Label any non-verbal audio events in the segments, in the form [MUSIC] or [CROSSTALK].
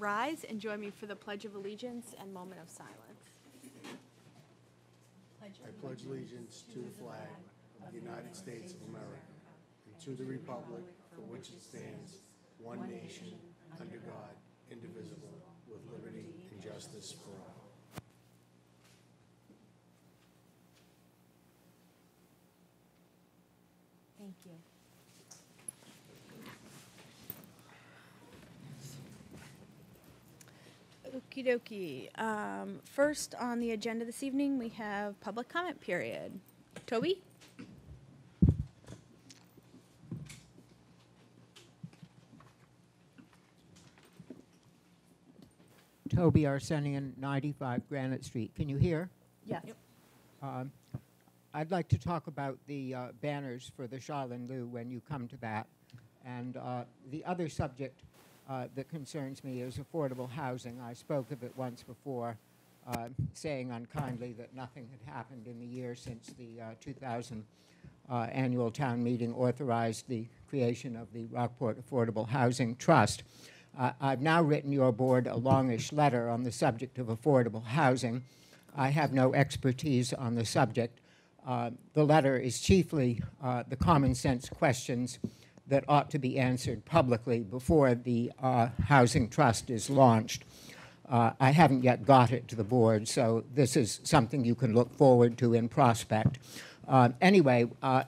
rise and join me for the Pledge of Allegiance and moment of silence. I pledge allegiance to the flag of the United States of America and to the republic for which it stands, one nation, under God, indivisible, with liberty and justice for all. Thank you. Okie dokie. Um, first on the agenda this evening, we have public comment period. Toby? Toby Arsenian, 95 Granite Street. Can you hear? Yes. Um, I'd like to talk about the uh, banners for the Shalin Liu when you come to that. And uh, the other subject uh, that concerns me is affordable housing. I spoke of it once before, uh, saying unkindly that nothing had happened in the year since the uh, 2000 uh, annual town meeting authorized the creation of the Rockport Affordable Housing Trust. Uh, I've now written your board a longish letter on the subject of affordable housing. I have no expertise on the subject. Uh, the letter is chiefly the common sense questions that ought to be answered publicly before the uh, housing trust is launched. Uh, I haven't yet got it to the board, so this is something you can look forward to in prospect. Uh, anyway, uh,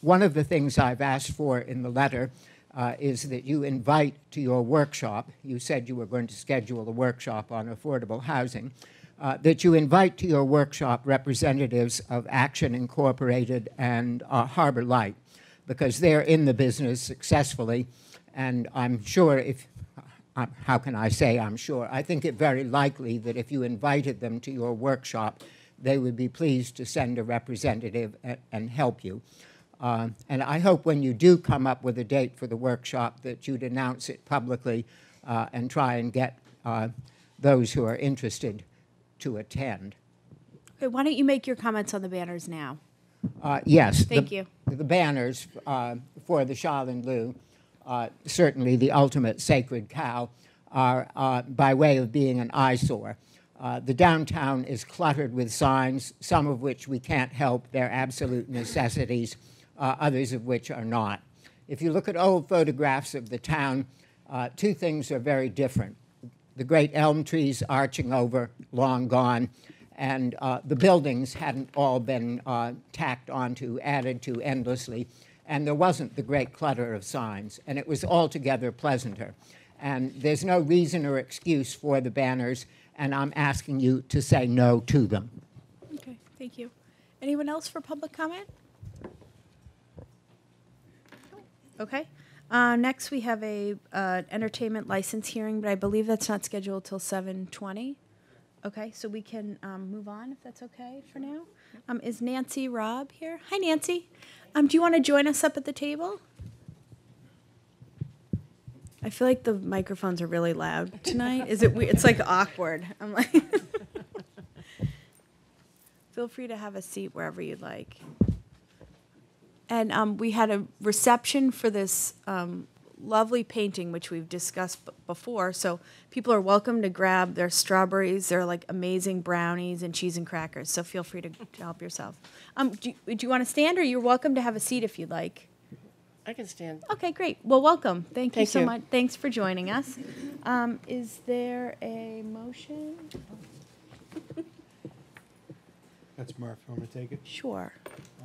one of the things I've asked for in the letter uh, is that you invite to your workshop, you said you were going to schedule a workshop on affordable housing, uh, that you invite to your workshop representatives of Action Incorporated and Harbor Light, because they're in the business successfully, and I'm sure if, uh, how can I say I'm sure? I think it very likely that if you invited them to your workshop, they would be pleased to send a representative and help you. Uh, And I hope when you do come up with a date for the workshop, that you'd announce it publicly uh, and try and get uh, those who are interested to attend. Okay, why don't you make your comments on the banners now? Uh, Yes. the- Thank you. The banners uh, for the Shalin Liu, uh, certainly the ultimate sacred cow, are uh, by way of being an eyesore. Uh, The downtown is cluttered with signs, some of which we can't help, they're absolute necessities, uh, others of which are not. If you look at old photographs of the town, uh, two things are very different. The great elm trees arching over, long gone, and uh, the buildings hadn't all been uh, tacked onto, added to endlessly, and there wasn't the great clutter of signs, and it was altogether pleasanter. And there's no reason or excuse for the banners, and I'm asking you to say no to them. Okay, thank you. Anyone else for public comment? Okay. Uh, next, we have a uh, entertainment license hearing, but I believe that's not scheduled till seven twenty. Okay, so we can um, move on if that's okay for now. Um, is Nancy Robb here? Hi, Nancy. Um, do you want to join us up at the table? I feel like the microphones are really loud [LAUGHS] tonight. Is it? we- It's like awkward. I'm like. [LAUGHS] Feel free to have a seat wherever you'd like. And um, we had a reception for this um, lovely painting, which we've discussed b- before. So people are welcome to grab their strawberries. They're like amazing brownies and cheese and crackers. So feel free to, [LAUGHS] to help yourself. Um, do, you, do you want to stand, or you're welcome to have a seat if you'd like? I can stand. Okay, great. Well, welcome. Thank you so you. much. Thanks for joining us. Um, is there a motion? That's Murph. You want me to take it? Sure.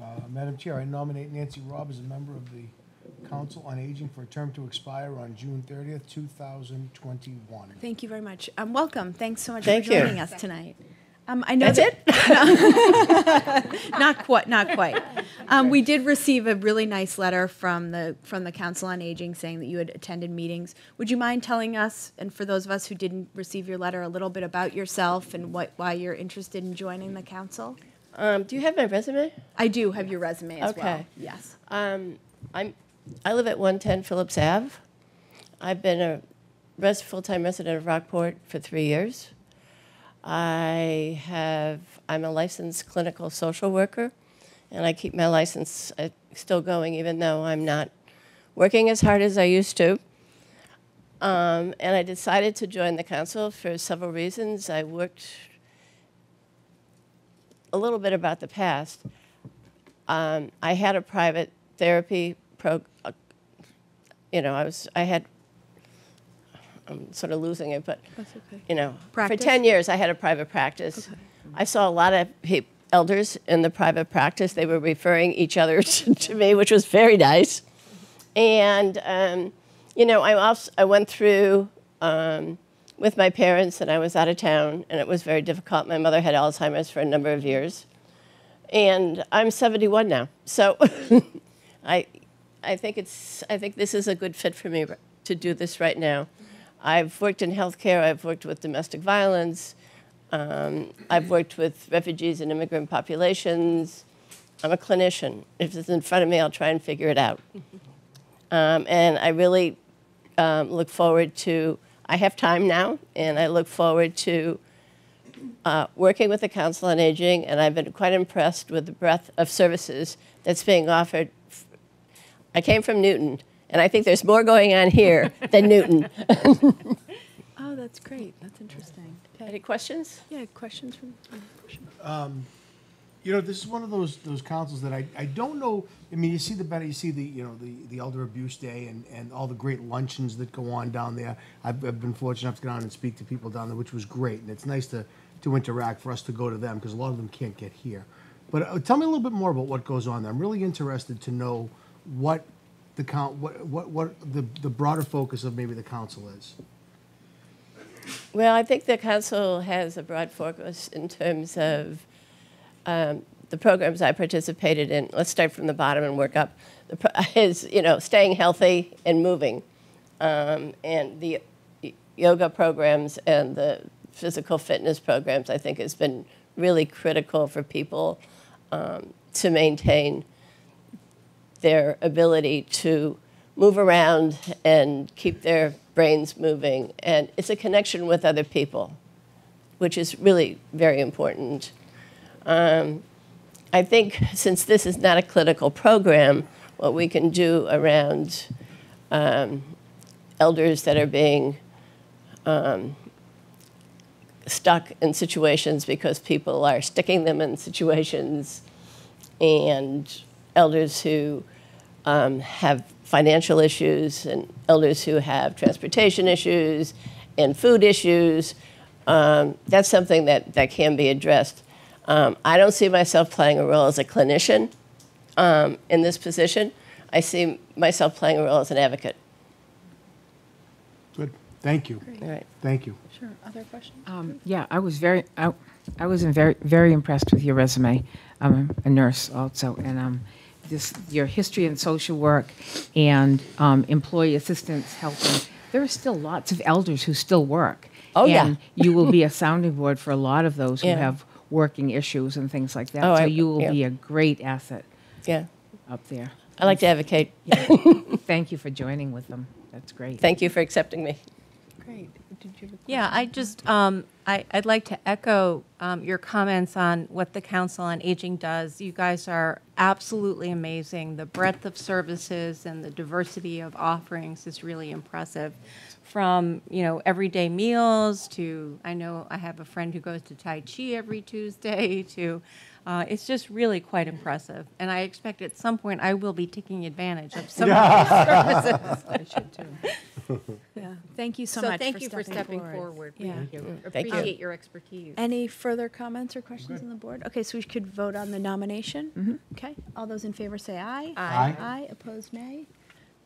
Uh, Madam Chair, I nominate Nancy Robb as a member of the Council on Aging for a term to expire on June 30th, 2021. Thank you very much. Um, welcome. Thanks so much Thank for you. joining us tonight. Um, I know That's that, [LAUGHS] not quite. Not quite. Um, we did receive a really nice letter from the from the Council on Aging saying that you had attended meetings. Would you mind telling us, and for those of us who didn't receive your letter, a little bit about yourself and what why you're interested in joining the council? Um, do you have my resume? I do have your resume as well. Okay. Yes. Um, I'm, I live at 110 Phillips Ave. I've been a res- full-time resident of Rockport for three years. I have, I'm a licensed clinical social worker, and I keep my license uh, still going even though I'm not working as hard as I used to. Um, and I decided to join the council for several reasons. I worked a little bit about the past. Um, I had a private therapy pro. You know, I was I had. I'm sort of losing it, but That's okay. you know, Practice? for 10 years I had a private practice. I saw a lot of pe- elders in the private practice. They were referring each other [LAUGHS] to, to me, which was very nice. And, um, you know, I, also, I went through um, with my parents and I was out of town and it was very difficult. My mother had Alzheimer's for a number of years. And I'm 71 now. So [LAUGHS] I, I think it's, I think this is a good fit for me to do this right now. I've worked in healthcare. I've worked with domestic violence. Um, I've worked with refugees and immigrant populations. I'm a clinician. If it's in front of me, I'll try and figure it out. Um, and I really um, look forward to. I have time now, and I look forward to uh, working with the Council on Aging. And I've been quite impressed with the breadth of services that's being offered. I came from Newton, and I think there's more going on here than Newton. [LAUGHS] Oh, that's great. That's interesting. Any questions? Yeah, questions from? You know, this is one of those, those councils that I, I don't know, I mean, you see the better, you see the, you know, the, the Elder Abuse Day and, and all the great luncheons that go on down there. I've, I've been fortunate enough to get on and speak to people down there, which was great, and it's nice to, to interact, for us to go to them, because a lot of them can't get here. But uh, tell me a little bit more about what goes on there. I'm really interested to know what the count, what, what, what the, the broader focus of maybe the council is. Well, I think the council has a broad focus in terms of um, the programs I participated in. Let's start from the bottom and work up. [LAUGHS] Is you know staying healthy and moving, um, and the yoga programs and the physical fitness programs. I think has been really critical for people um, to maintain their ability to move around and keep their brains moving. And it's a connection with other people, which is really very important. Um, I think since this is not a clinical program, what we can do around um, elders that are being um, stuck in situations because people are sticking them in situations and elders who um, have financial issues and elders who have transportation issues and food issues. Um, that's something that, that can be addressed. Um, I don't see myself playing a role as a clinician um, in this position. I see myself playing a role as an advocate. Good, thank you, All right. thank you. Sure. Other questions? Um, yeah, I was very, I, I was very, very impressed with your resume. I'm a nurse also, and um, this your history in social work and um, employee assistance helping. There are still lots of elders who still work. Oh, yeah. and you will be a sounding board for a lot of those who Yeah. have working issues and things like that. Oh, so I- you will yeah. be a great asset Yeah. up there. I like to advocate. [LAUGHS] Thank you for joining with them. That's great. Thank you for accepting me. Great. Did you have a Yeah, I just, um, I, I'd like to echo um, your comments on what the Council on Aging does. You guys are absolutely amazing. The breadth of services and the diversity of offerings is really impressive. From, you know, everyday meals to, I know I have a friend who goes to Tai Chi every Tuesday [LAUGHS] to, uh, it's just really quite impressive. And I expect at some point I will be taking advantage of some of these services. [LAUGHS] I should too. Yeah. Thank you so, So much thank for you for stepping stepping forward. forward. Yeah. Thank you. appreciate your expertise. Any further comments or questions on the board? Okay, so we could vote on the nomination. Okay, all those in favor say aye. Aye. Aye, opposed nay.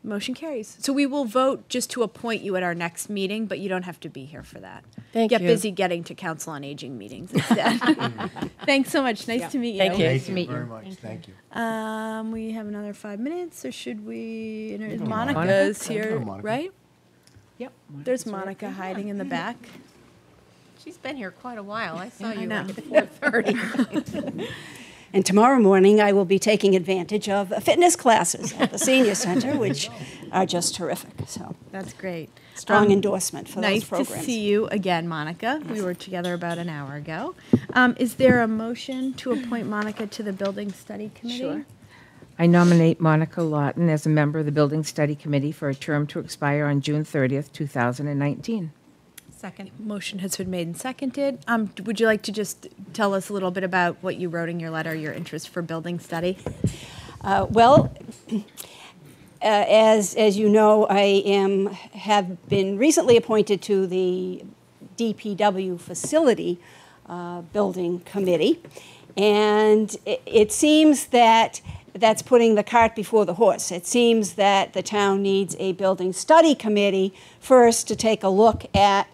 Motion carries. So we will vote just to appoint you at our next meeting, but you don't have to be here for that. Thank Get you. busy getting to Council on Aging meetings instead. [LAUGHS] Thanks so much. Nice to meet you. Thank you. Thank you meet very you. much, thank you. Um, we have another five minutes, or should we? Monica's Monica. here, Monica. right? Yep. There's Monica hiding in the back. She's been here quite a while. I saw I you know. like at 4:30. [LAUGHS] And tomorrow morning, I will be taking advantage of fitness classes at the senior [LAUGHS] center, which are just terrific. So, That's great. strong Um, endorsement for nice those programs. to see you again, Monica. We were together about an hour ago. Um, is there a motion to appoint Monica to the Building Study Committee? Sure. I nominate Monica Lawton as a member of the Building Study Committee for a term to expire on June 30th, 2019. Second. Motion has been made and seconded. Um, would you like to just tell us a little bit about what you wrote in your letter, your interest for building study? Uh, Well, [CLEARS THROAT] uh, as, as you know, I am, have been recently appointed to the DPW Facility uh, Building Committee. And it, it seems that that's putting the cart before the horse. It seems that the town needs a building study committee first to take a look at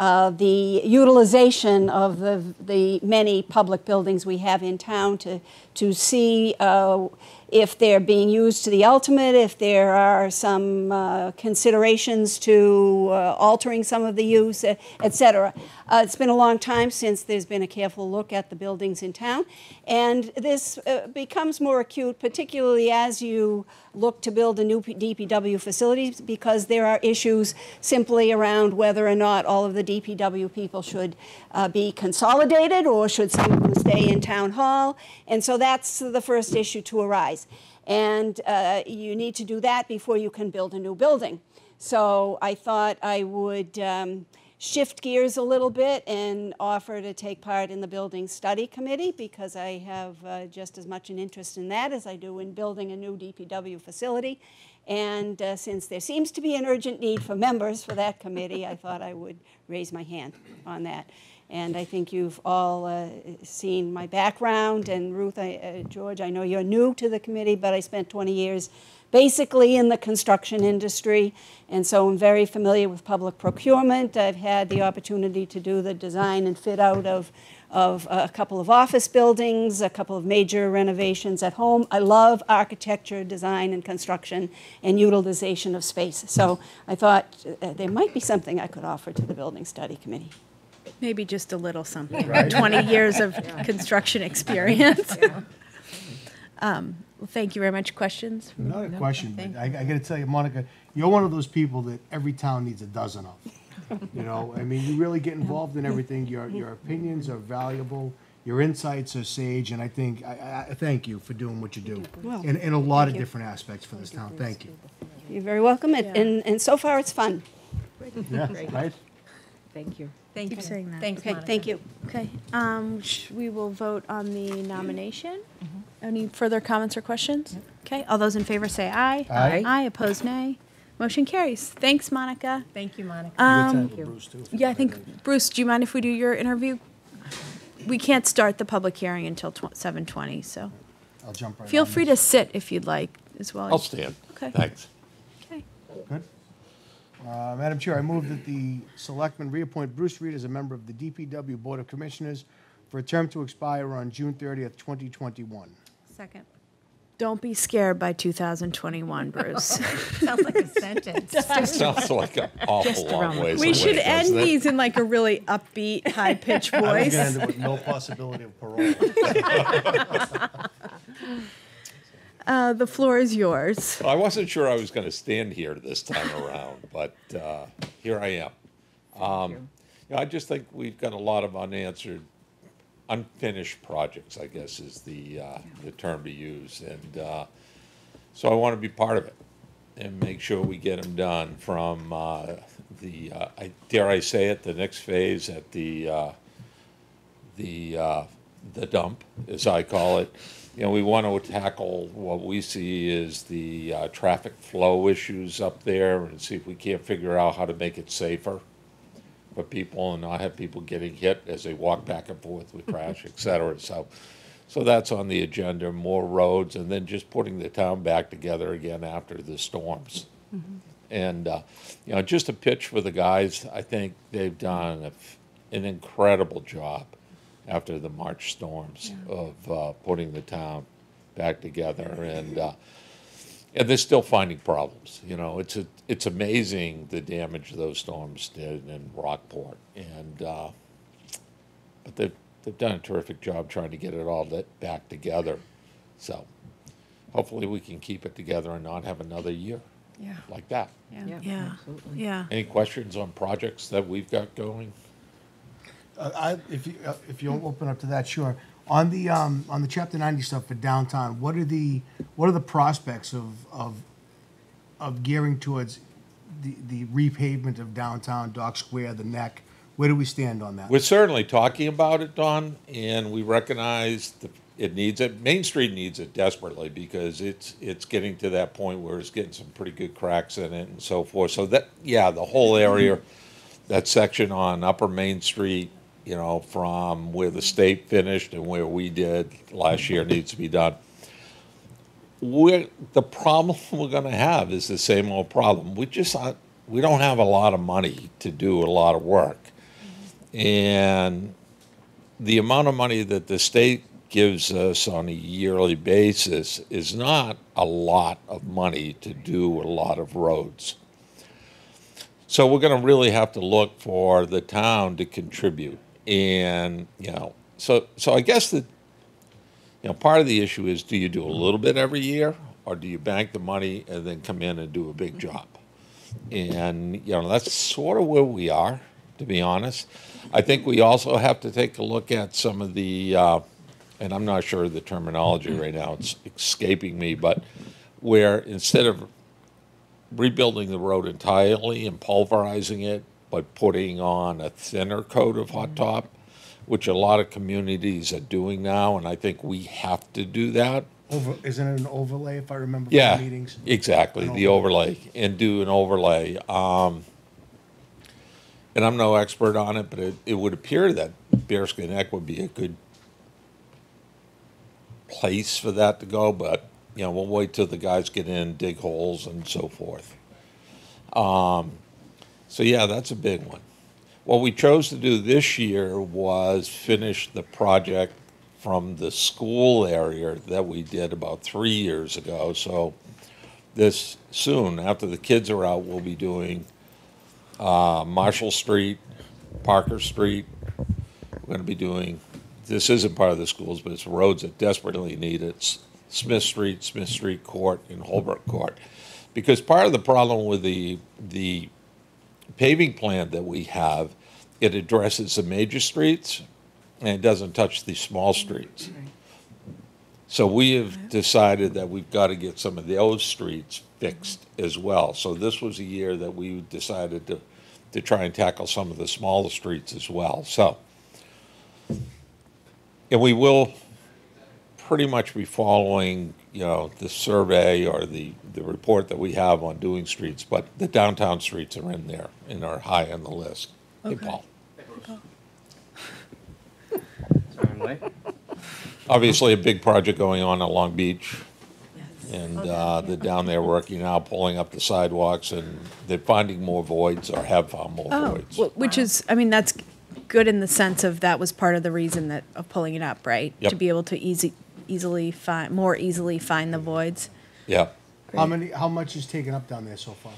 uh, the utilization of the, the many public buildings we have in town to, to see uh, if they're being used to the ultimate, if there are some uh, considerations to uh, altering some of the use, et cetera. Uh, it's been a long time since there's been a careful look at the buildings in town, and this uh, becomes more acute, particularly as you look to build a new DPW facility, because there are issues simply around whether or not all of the DPW people should uh, be consolidated or should some of them stay in town hall. And so that's the first issue to arise. And uh, you need to do that before you can build a new building. So I thought I would um, shift gears a little bit and offer to take part in the building study committee because I have uh, just as much an interest in that as I do in building a new DPW facility. And uh, since there seems to be an urgent need for members for that committee, I thought I would raise my hand on that. And I think you've all uh, seen my background. And Ruth, I, uh, George, I know you're new to the committee, but I spent 20 years basically in the construction industry. And so I'm very familiar with public procurement. I've had the opportunity to do the design and fit out of, of a couple of office buildings, a couple of major renovations at home. I love architecture, design, and construction and utilization of space. So I thought uh, there might be something I could offer to the Building Study Committee. Maybe just a little something. 20 years of [LAUGHS] construction experience. [LAUGHS] Um, well, Thank you very much. Questions? Not a question, but I, I gotta tell you, Monica, you're one of those people that every town needs a dozen of. [LAUGHS] You know, I mean, you really get involved in everything. Your, your opinions are valuable, your insights are sage, and I think, I, I, I thank you for doing what you do. Well, In, in a lot of you. different aspects for this town. Thank you. You're very welcome, and, and, and so far it's fun. Yeah, right? Thank you. Thank Keep you. saying that. Thanks, Okay, Monica. thank you. Okay, um, sh- we will vote on the nomination. Any further comments or questions? Okay, all those in favor say aye. Aye. Aye, opposed nay. Motion carries. Thanks, Monica. Thank you, Monica. Um, Bruce, too. yeah, I think, Bruce, do you mind if we do your interview? We can't start the public hearing until seven twenty, so I'll jump right on. feel free to sit if you'd like as well. I'll as- stand. Okay. Thanks. Okay. Good. Uh, Madam Chair, I move that the selectmen reappoint Bruce Reed as a member of the DPW Board of Commissioners for a term to expire on June thirtieth, twenty twenty-one. Second. Don't be scared by two thousand twenty-one, Bruce. [LAUGHS] Sounds like a sentence. [LAUGHS] Sounds like an awful long around the ways We away, should end it? these in like a really upbeat, high-pitched I was voice. gonna end it with no possibility of parole. [LAUGHS] Uh, the floor is yours. I wasn't sure I was going to stand here this time around, [LAUGHS] but uh, here I am. Um, you know, I just think we've got a lot of unanswered, unfinished projects, I guess is the, uh, the term to use. And uh, so I want to be part of it and make sure we get them done from uh, the, uh, I dare I say it, the next phase at the, uh, the, uh, the dump, as I call it. You know, we want to tackle what we see is the uh, traffic flow issues up there and see if we can't figure out how to make it safer for people and not have people getting hit as they walk back and forth with [LAUGHS] crash, et cetera. So, so that's on the agenda, more roads, and then just putting the town back together again after the storms. And, uh, you know, just a pitch for the guys, I think they've done a an incredible job after the March storms of uh, putting the town back together. And, uh, and they're still finding problems. You know, it's, a, it's amazing the damage those storms did in Rockport. And, uh, but they've, they've done a terrific job trying to get it all lit back together. So hopefully we can keep it together and not have another year Yeah. like that. Yeah. Yeah, yeah. Any questions on projects that we've got going? I, if you, uh, if you'll open up to that, sure. On the, um, on the chapter ninety stuff for downtown, what are the, what are the prospects of, of, of gearing towards the, the repavement of downtown, Dock Square, the neck? Where do we stand on that? We're certainly talking about it, Don, and we recognize the, it needs it. Main Street needs it desperately because it's, it's getting to that point where it's getting some pretty good cracks in it and so forth. So that, yeah, the whole area, that section on Upper Main Street, you know, from where the state finished and where we did last year needs to be done. We're, the problem [LAUGHS] we're gonna have is the same old problem. We just, we don't have a lot of money to do a lot of work. And the amount of money that the state gives us on a yearly basis is not a lot of money to do a lot of roads. So we're gonna really have to look for the town to contribute. And, you know, so, so I guess that, you know, part of the issue is, do you do a little bit every year? Or do you bank the money and then come in and do a big job? And, you know, that's sort of where we are, to be honest. I think we also have to take a look at some of the, uh, and I'm not sure of the terminology right now, it's escaping me, but where instead of rebuilding the road entirely and pulverizing it, but putting on a thinner coat of hot top, which a lot of communities are doing now, and I think we have to do that. Over, isn't it an overlay, if I remember from the meetings? exactly, An the overlay, and do an overlay. Um, and I'm no expert on it, but it, it would appear that Bearskin Neck would be a good place for that to go, but, you know, we'll wait till the guys get in, dig holes and so forth. Um, so yeah, that's a big one. What we chose to do this year was finish the project from the school area that we did about three years ago. So this soon, after the kids are out, we'll be doing uh, Marshall Street, Parker Street. We're going to be doing, this isn't part of the schools, but it's roads that desperately need it. Smith Street, Smith Street Court, and Holbrook Court. Because part of the problem with the, the paving plan that we have, it addresses the major streets and it doesn't touch the small streets. So we have decided that we've got to get some of those streets fixed as well. So this was a year that we decided to, to try and tackle some of the smaller streets as well, so. And we will pretty much be following, you know, the survey or the, the report that we have on doing streets, but the downtown streets are in there and are high on the list. Hey, Paul. Obviously, a big project going on at Long Beach. And uh, they're down there working now, pulling up the sidewalks, and they're finding more voids or have found more Oh, voids. well, which is, I mean, that's good in the sense of that was part of the reason that, of pulling it up, right? Yep. To be able to easy, easily find, more easily find the voids. Yeah. How many, how much is taken up down there so far?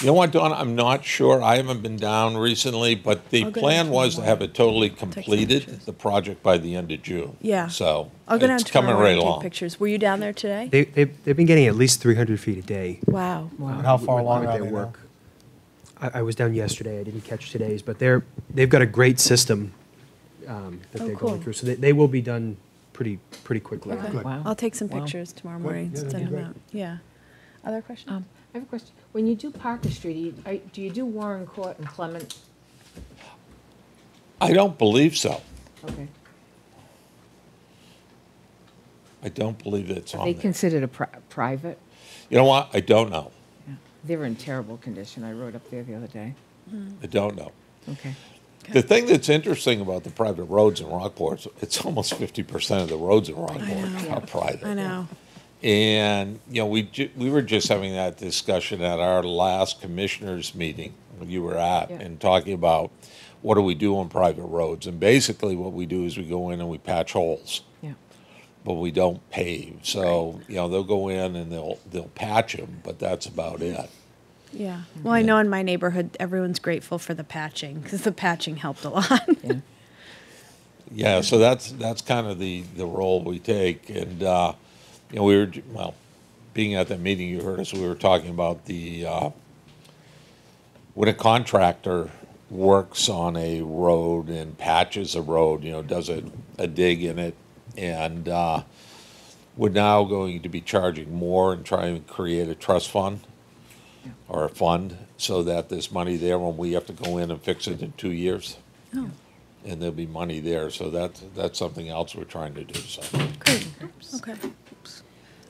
You know what, Don, I'm not sure. I haven't been down recently, but the I'll plan down was to have it totally completed, the project by the end of June. Yeah. So I'll go down it's coming right and along. pictures. Were you down there today? They, they've, they've been getting at least 300 feet a day. Wow. And how far along with are their they now? work. I, I was down yesterday. I didn't catch today's, but they're they've got a great system um, that Oh, they're cool. going through. So they, they will be done pretty pretty quickly. Okay. Good. Wow. I'll take some Wow. pictures tomorrow Good. morning, Yeah, that'd send be them great. out. Yeah. Other questions? Um, I have a question. When you do Parker Street, you- are- do you do Warren Court and Clement? I don't believe so. Okay. I don't believe it's Are on they there. considered a pri- private? You know what? I don't know. Yeah. They're in terrible condition. I rode up there the other day. I don't know. Okay. The thing that's interesting about the private roads in Rockport, it's almost fifty percent of the roads in Rockport are private. I know. And, you know, we, ju- we were just having that discussion at our last commissioners meeting you were at Yeah. and talking about what do we do on private roads? And basically what we do is we go in and we patch holes, Yeah. but we don't pave. So, you know, they'll go in and they'll, they'll patch them, but that's about it. Yeah. Well, I know in my neighborhood, everyone's grateful for the patching because the patching helped a lot. Yeah. [LAUGHS] Yeah, so that's, that's kind of the, the role we take. And, uh, you know, we were, well, being at that meeting, you heard us, we were talking about the, uh, when a contractor works on a road and patches a road, you know, does a, a dig in it. And, uh, we're now going to be charging more and try and create a trust fund or a fund so that there's money there when we have to go in and fix it in two years. Oh. And there'll be money there, so that's, that's something else we're trying to do, so. Great. Okay.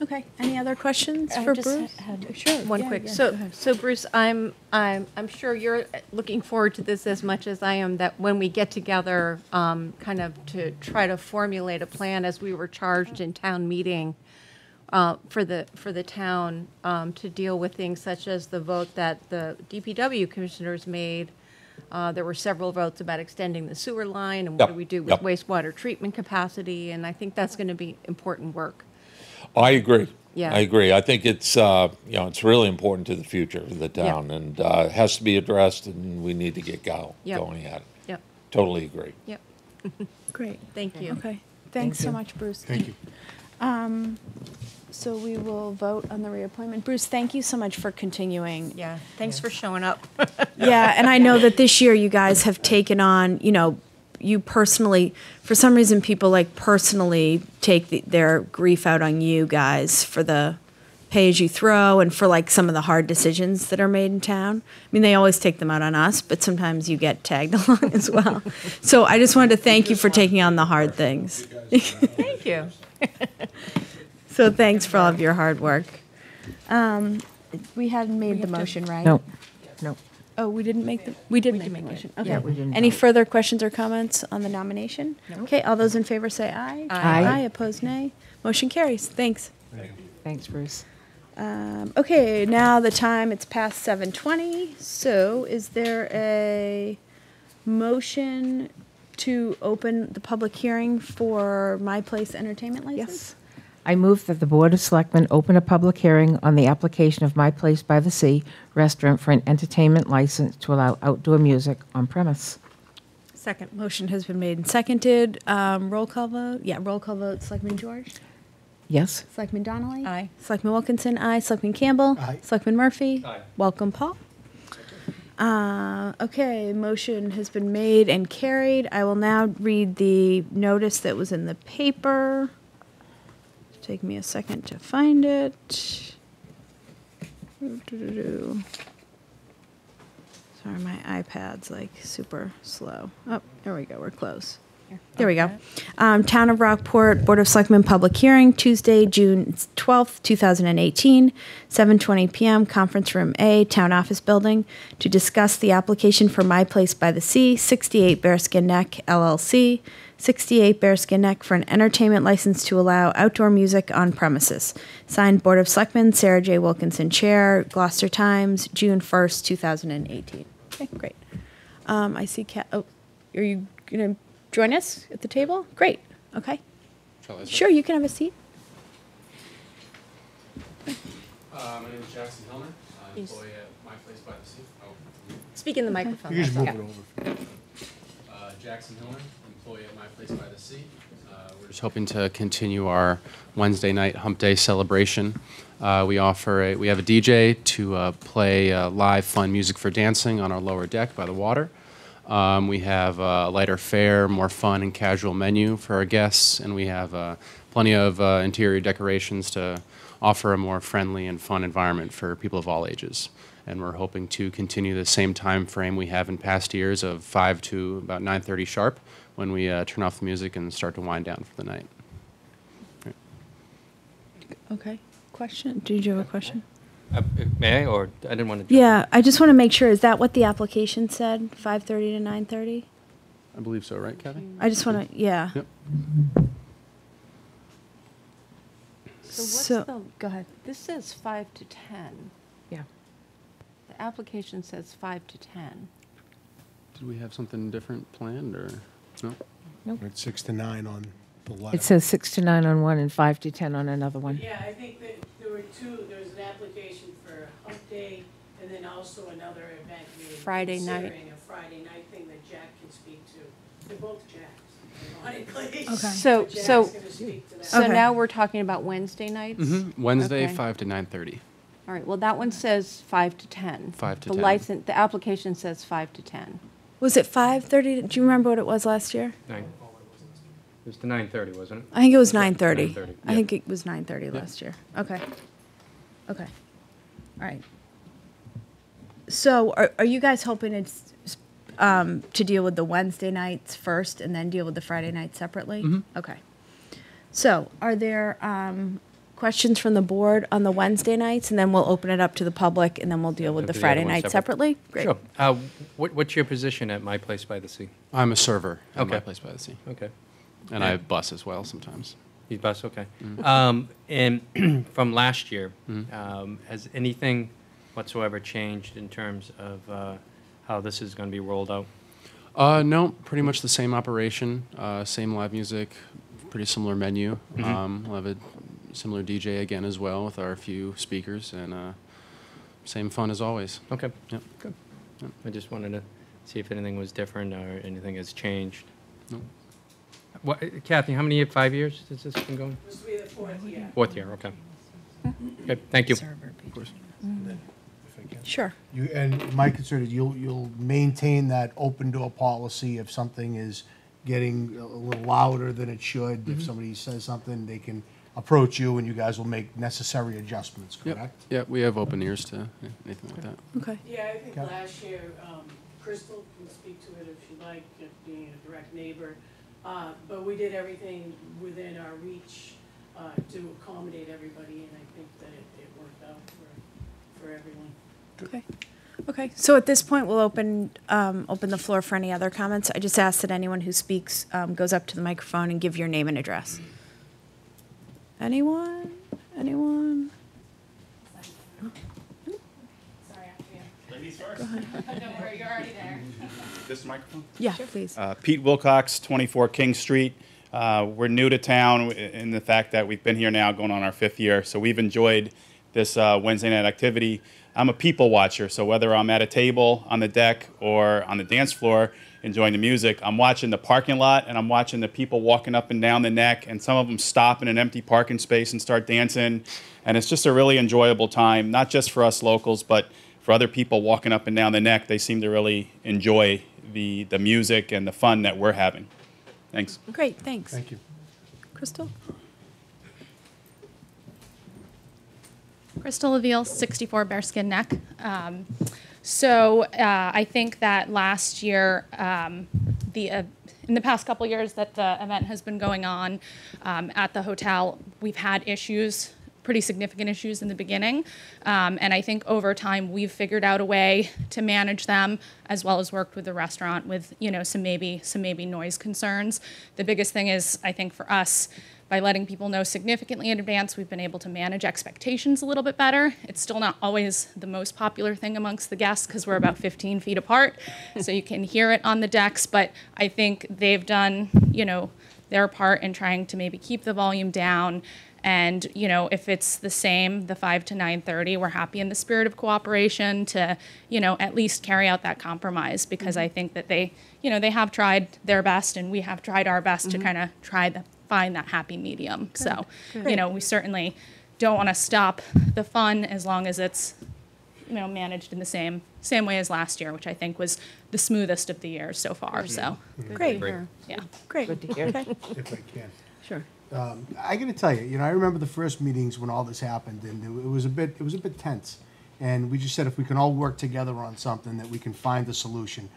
Okay. Any other questions I for just Bruce? had Sure. One yeah, quick, yeah, go so, ahead. so Bruce, I'm, I'm, I'm sure you're looking forward to this as much as I am, that when we get together, um, kind of to try to formulate a plan as we were charged in town meeting, uh, for the, for the town, um, to deal with things such as the vote that the DPW commissioners made. Uh, there were several votes about extending the sewer line and what do we do with yep. wastewater treatment capacity, and I think that's gonna be important work. I agree. Yeah. I agree. I think it's, uh, you know, it's really important to the future of the Yeah. town and, uh, has to be addressed and we need to get go, Yep. going at it. Yep, Totally agree. yep, Great. thank you. Okay. Thanks so you. much, Bruce. Thank you. So we will vote on the reappointment. Bruce, thank you so much for continuing. Yeah, thanks for showing up. [LAUGHS] Yeah, and I know that this year you guys have taken on, you know, you personally, for some reason, people like personally take the, their grief out on you guys for the pay as you throw and for like some of the hard decisions that are made in town. I mean, they always take them out on us, but sometimes you get tagged [LAUGHS] along as well. So I just wanted to thank you for taking on the hard things. Thank you. [LAUGHS] So thanks for all of your hard work. Um, we hadn't made the motion, right? No, no. Oh, we didn't make the, we did make the motion. Okay. Yeah, we didn't Any vote. further questions or comments on the nomination? Okay, all those in favor say aye. Aye. Aye, opposed nay. Motion carries. Thanks. Thanks, Bruce. Um, okay, now the time, it's past seven twenty, so is there a motion to open the public hearing for My Place Entertainment license? Yes. I move that the Board of Selectmen open a public hearing on the application of My Place by the Sea restaurant for an entertainment license to allow outdoor music on premise. Second. Motion has been made and seconded. Um, roll call vote? Yeah, roll call vote. Selectman George? Yes? Selectman Donnelly? Aye. Selectman Wilkinson, aye. Selectman Campbell? Aye. Selectman Murphy? Aye. Welcome, Paul. Uh, okay, motion has been made and carried. I will now read the notice that was in the paper. Take me a second to find it. Sorry, my iPad's like super slow. Oh, there we go. We're close. There we go. Um, Town of Rockport Board of Selectmen public hearing Tuesday, June twelfth, two thousand and eighteen, seven twenty PM, Conference Room A, Town Office Building, to discuss the application for My Place by the Sea, sixty-eight Bearskin Neck LLC, sixty-eight Bearskin Neck for an entertainment license to allow outdoor music on premises. Signed Board of Selectmen, Sarah J. Wilkinson Chair, Gloucester Times, June first, two thousand and eighteen. Okay, great. Um, I see Cat, oh, are you gonna join us at the table? Great, okay. Sure, you can have a seat. Uh, my name is Jackson Hillman. I'm an employee at My Place by the Sea. Oh, Speak in the microphone. You just move okay. it over. uh, Jackson Hillman, employee at My Place by the Sea. Uh, we're just hoping to continue our Wednesday night Hump Day celebration. Uh, we offer a, we have a DJ to uh, play uh, live fun music for dancing on our lower deck by the water. Um, we have a lighter fare, more fun and casual menu for our guests, and we have uh, plenty of uh, interior decorations to offer a more friendly and fun environment for people of all ages. And we're hoping to continue the same time frame we have in past years of 5 to about 9:30 sharp when we uh, turn off the music and start to wind down for the night. Okay, question, did you have a question? Uh, May I, or I didn't want to. Yeah, I just want to make sure, is that what the application said, five thirty to nine thirty? I believe so, right, Kathy? I just want to, yeah. Yep. So what's So- the, go ahead. This says five to 10. Yeah. The application says five to 10. Did we have something different planned, or no? It's six to nine on the letter. It says six to nine on one and five to 10 on another one. Yeah, I think that there were two, there was an application for Hump Day, and then also another event we were Friday night. considering, a Friday night thing that Jack can speak to. They're both Jacks, ironically. Okay. [LAUGHS] So, But so, gonna speak to that. so Okay. now we're talking about Wednesday nights? Mm-hmm. Wednesday, Okay. 5 to 9:30. All right, well, that one says five to 10. Five to The 10. license, the application says five to 10. Was it 5:30? Do you remember what it was last year? Nine. It was the 9:30, wasn't it? I think it was 9:30. 9:30, I yeah. think it was 9:30 last year. Okay. Okay. All right. So are, are you guys hoping it's, um, to deal with the Wednesday nights first and then deal with the Friday nights separately? Mm-hmm. Okay. So are there, um, questions from the board on the Wednesday nights? And then we'll open it up to the public and then we'll deal with Do the the other Friday one nights separate. separately? Great. Sure. Uh, what, what's your position at My Place by the Sea? I'm a server at my place by the sea, Okay. And I bus as well sometimes. You bus, okay. Mm-hmm. Um, and [CLEARS THROAT] from last year, um, has anything whatsoever changed in terms of uh, how this is going to be rolled out? Uh, no, pretty much the same operation, uh, same live music, pretty similar menu. Mhm. Um, we'll have a similar DJ again as well with our few speakers, and uh, same fun as always. Okay. Yep. Good. I just wanted to see if anything was different or anything has changed. No. What, Kathy, how many, five years has this been going? This will be the fourth year. Fourth year, okay. Okay, thank you. Of course. Sure. You, and my concern is you'll, you'll maintain that open door policy if something is getting a little louder than it should. Mm-hmm. If somebody says something, they can approach you and you guys will make necessary adjustments, Yep. correct? Yep. We have open ears to yeah, anything like that. Okay. Yeah, I think Okay. last year, um, Crystal can speak to it if she'd like, being a direct neighbor. Uh, but we did everything within our reach, uh, to accommodate everybody, and I think that it, it worked out for, for everyone. Okay. Okay, so at this point, we'll open, um, open the floor for any other comments. I just ask that anyone who speaks, um, goes up to the microphone and give your name and address. Anyone? Anyone? Sorry, after you. Ladies. Don't worry, you're already there. This microphone? Yeah, please. Uh, Pete Wilcox, 24 King Street. Uh, We're new to town in the fact that we've been here now going on our fifth year, so we've enjoyed this uh, Wednesday night activity. I'm a people watcher, so whether I'm at a table, on the deck, or on the dance floor enjoying the music, I'm watching the parking lot and I'm watching the people walking up and down the neck, and some of them stop in an empty parking space and start dancing. And it's just a really enjoyable time, not just for us locals, but for other people walking up and down the neck. They seem to really enjoy the, the music and the fun that we're having. Thanks. Great, thanks. Thank you. Crystal? Crystal Avil, 64 Bearskin Neck. Um, so uh, I think that last year, um, the uh, in the past couple years that the event has been going on um, at the hotel, we've had issues, pretty significant issues in the beginning, um, and I think over time we've figured out a way to manage them, as well as worked with the restaurant with you know some maybe some maybe noise concerns. The biggest thing is I think for us by letting people know significantly in advance, we've been able to manage expectations a little bit better. It's still not always the most popular thing amongst the guests because we're about 15 feet apart, [LAUGHS] so you can hear it on the decks. But I think they've done, you know, their part in trying to maybe keep the volume down. And you know, if it's the same, the five to 9:30, we're happy in the spirit of cooperation to, you know, at least carry out that compromise because mm-hmm. I think that they, you know, they have tried their best and we have tried our best to mm-hmm. kind of try to find that happy medium. So, you know, we certainly don't want to stop the fun as long as it's, you know, managed in the same same way as last year, which I think was the smoothest of the years so far. Mm-hmm. So, Great. yeah. Great. Good to hear. Okay. If I can. Um, I got to tell you, you know, I remember the first meetings when all this happened, and it, it was a bit, it was a bit tense. And we just said if we can all work together on something, that we can find the solution.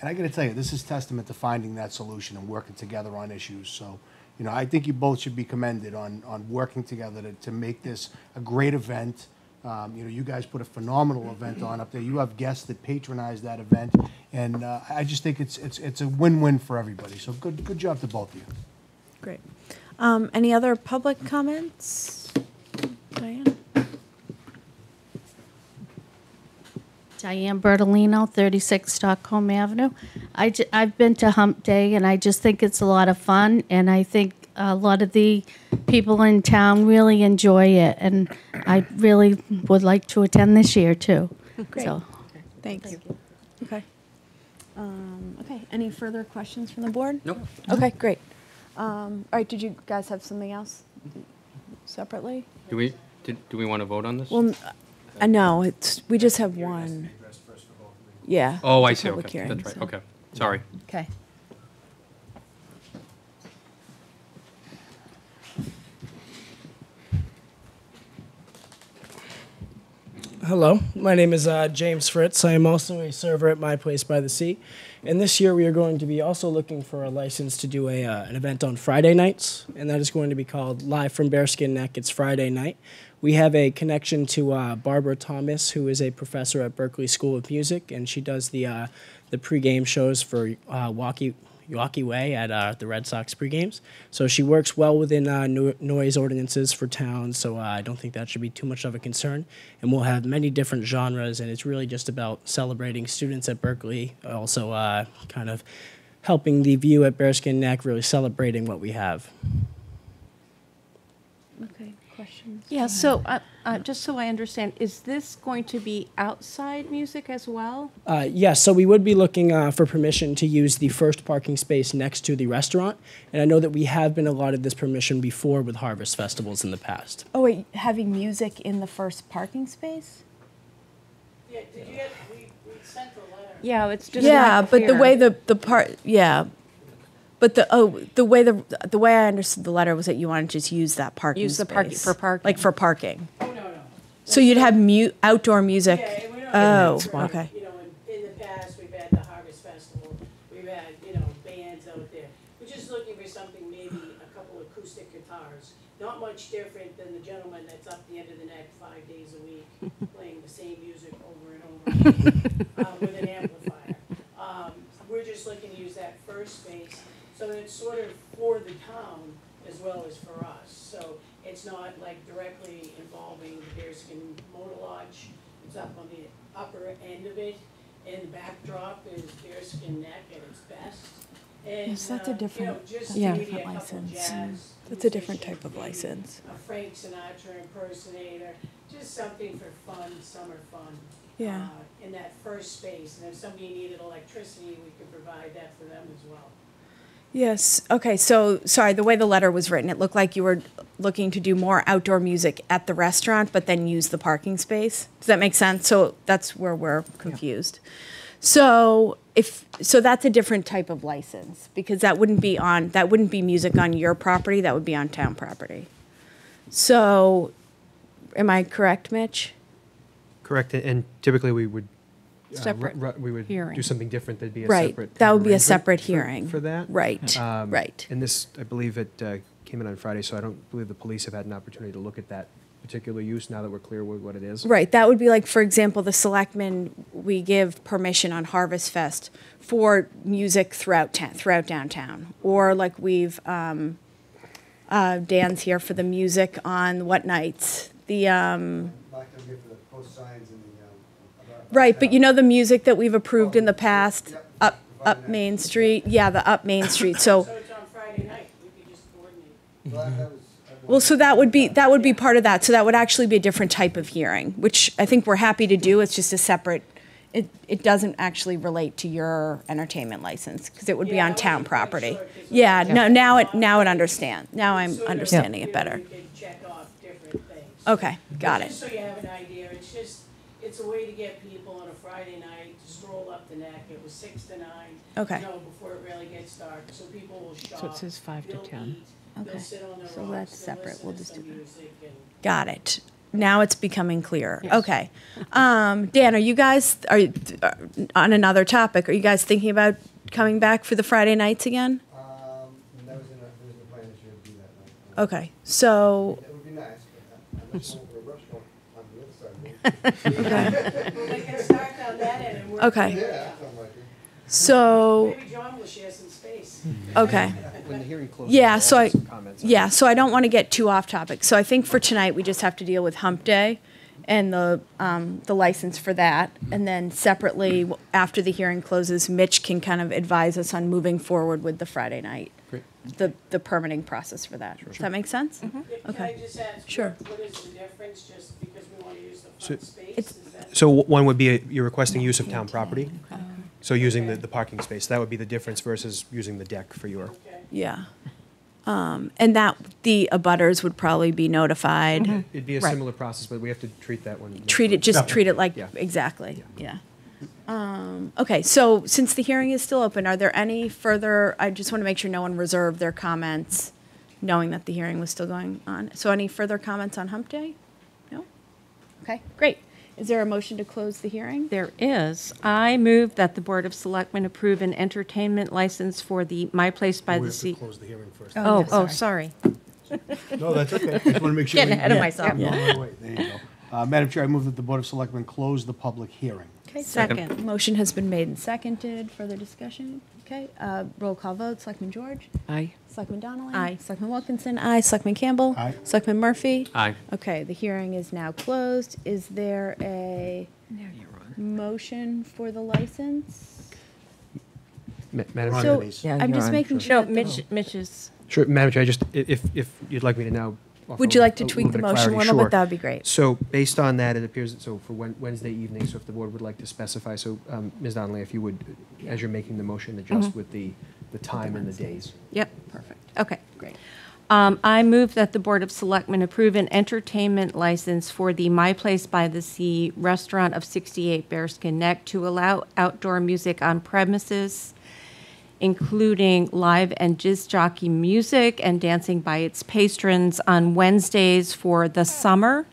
And I got to tell you, this is testament to finding that solution and working together on issues. So, you know, I think you both should be commended on on working together to, to make this a great event. Um, you know, you guys put a phenomenal event on up there. You have guests that patronize that event, and uh, I just think it's it's it's a win-win for everybody. So good good job to both of you. Great. Um, any other public comments? Diane? Diane Bertolino, 36 Stockholm Avenue. I j- I've been to Hump Day, and I just think it's a lot of fun, and I think a lot of the people in town really enjoy it, and I really would like to attend this year, too. Great. So, Thanks. Okay. Um, okay, any further questions from the board? Nope. Okay, great. Um, all right, did you guys have something else separately? Do we, did, do we want to vote on this? Well, n- uh, no, it's, we just have one. Yeah. Oh, I see, public okay, hearing, that's right, so- okay. Sorry. Okay. Hello, my name is uh, James Fritz. I am also a server at My Place by the Sea. And this year we are going to be also looking for a license to do a, uh, an event on Friday nights, and that is going to be called Live from Bearskin Neck. It's Friday night. We have a connection to uh, Barbara Thomas, who is a professor at Berklee School of Music, and she does the, uh, the pregame shows for uh, Yawkey Way at uh, the Red Sox pregames. So she works well within uh, no- noise ordinances for towns, so uh, I don't think that should be too much of a concern. And we'll have many different genres, and it's really just about celebrating students at Berklee, also uh, kind of helping the view at Bearskin Neck, really celebrating what we have. Okay, questions? Yeah, so, uh, uh, just so I understand, is this going to be outside music as well? Uh, yes, so we would be looking uh, for permission to use the first parking space next to the restaurant. And I know that we have been allotted this permission before with harvest festivals in the past. Oh, wait, having music in the first parking space? Yeah, did you get, we, we sent a letter. Yeah, it's just Yeah, not but the way the, the part, yeah. But the, oh, the way the, the way I understood the letter was that you wanted to just use that parking Use the parking- space. for parking. Like for parking. Oh, no, no. So you'd have mu, outdoor music? Yeah, and we don't Oh, have- okay. You know, in, in the past, we've had the Harvest Festival, we've had, you know, bands out there. We're just looking for something, maybe a couple acoustic guitars, not much different than the gentleman that's up the end of the neck five days a week, playing the same music over and over again, [LAUGHS] uh, with an amplifier. Um, we're just looking to use that first space, so it's sort of for the town as well as for us. So it's not like directly involving the Bearskin Motor Lodge. It's up on the upper end of it, and the backdrop is Bearskin Neck at its best. And, Yes, that's a uh, you different- know, just that's a different license. jazz That's a different type of license. A Frank Sinatra impersonator, just something for fun, summer fun. Yeah. uh, In that first space, and if somebody needed electricity, we could provide that for them as well. Yes, okay, so, sorry, the way the letter was written, it looked like you were looking to do more outdoor music at the restaurant, but then use the parking space. Does that make sense? So that's where we're confused. So if, so that's a different type of license, because that wouldn't be on, that wouldn't be music on your property, that would be on town property. So, am I correct, Mitch? Correct, and- and typically we would. Uh, ru- Separate ru- We would hearing. do something different, there'd be a Right, separate. that would be a separate for- hearing. For that. Right, Um, right. And this, I believe it uh, came in on Friday, so I don't believe the police have had an opportunity to look at that particular use now that we're clear with what it is. Right, that would be like, for example, the selectmen, we give permission on Harvest Fest for music throughout town, throughout downtown. Or like we've, um, uh, Dan's here for the music on what nights? The, um, Not gonna be for the post signs and the, about- right, but you know the music that we've approved in the past? Up, up Main Street, yeah, the up Main Street, so. So it's on Friday night, we could just coordinate. Well, that- that was- Well, so that would be, that would be part of that, so that would actually be a different type of hearing, which I think we're happy to do, it's just a separate, it, it doesn't actually relate to your entertainment license, because it would be Yeah, I on wasn't town quite property. sure, 'cause Yeah, no, now it, now it understand, now I'm understanding you it know, better. We could check off different things. Okay, got Just it. so you have an idea, it's just, it's a way to get people on a Friday night to stroll up the neck. It was six to nine. Okay. You know, before it really gets dark, so people will shop. So it says five to they'll 10. eat, They'll Okay. sit on the So rocks, that's they'll separate. listen We'll to just some do that. music and- Got it. Now it's becoming clearer. Okay. Um, Dan, are you guys, are, you- uh, on another topic, are you guys thinking about coming back for the Friday nights again? Um, that was in, a- that was in the plan this year to do that night. Um, Okay, so, It would be nice, but I'm not sure we're rush going on the other side. Well, they can start down that end and work. Okay. Yeah, like so, Maybe John will share some space. okay. When the hearing closes. Yeah, I'll so have I, some yeah, so I don't want to get too off topic. So I think for tonight, we just have to deal with Hump Day and the, um, the license for that. And then separately, after the hearing closes, Mitch can kind of advise us on moving forward with the Friday night. Great. The, the permitting process for that. Does that make sense? Yeah, Can I Okay. just ask, Sure. what, what is the difference, just because we want to use the So front space? it's- Is that- So one would be, a- you're requesting use of town property, so using the, the parking space, that would be the difference versus using the deck for your. Yeah. Um, and that, the abutters would probably be notified. It'd be a Right. similar process, but we have to treat that one. Treat it, just treat it like, Yeah. exactly, yeah. Um, okay, so since the hearing is still open, are there any further, I just want to make sure no one reserved their comments, knowing that the hearing was still going on. So any further comments on Hump Day? No? Okay, great. Is there a motion to close the hearing? There is. I move that the Board of Selectmen approve an entertainment license for the My Place by We the have to Sea. close the hearing first. Oh, yeah, oh, sorry. sorry. [LAUGHS] No, that's okay. I just want to make sure. Getting we- ahead of Yeah. myself. Yeah, wait, wait, There you go. Uh, Madam Chair, I move that the Board of Selectmen close the public hearing. Okay, Second. Motion has been made and seconded. Further discussion? Okay, uh, roll call vote. Selectman George? Aye. Selectman Donnelly? Aye. Selectman Wilkinson? Aye. Selectman Campbell? Aye. Selectman Murphy? Aye. Okay, the hearing is now closed. Is there a Now you're on. motion for the license? Ma- Madam Chair, So, Yeah, I'm you're just on. making No, sure. that the- Mitch, Mitch is, sure, Madam Chair, I just, i- if, if you'd like me to now. offer Would you like to a tweak little the bit of motion a clarity, little bit? That would be great. So based on that, it appears, that so for Wen- Wednesday evening, so if the board would like to specify, so um, Ms. Donnelly, if you would, as you're making the motion, adjust Mm-hmm. with the, the time and the days. yep, perfect. Okay, great. Um, I move that the Board of Selectmen approve an entertainment license for the My Place by the Sea Restaurant of 68 Bearskin Neck to allow outdoor music on premises, including live and disc jockey music and dancing by its patrons on Wednesdays for the summer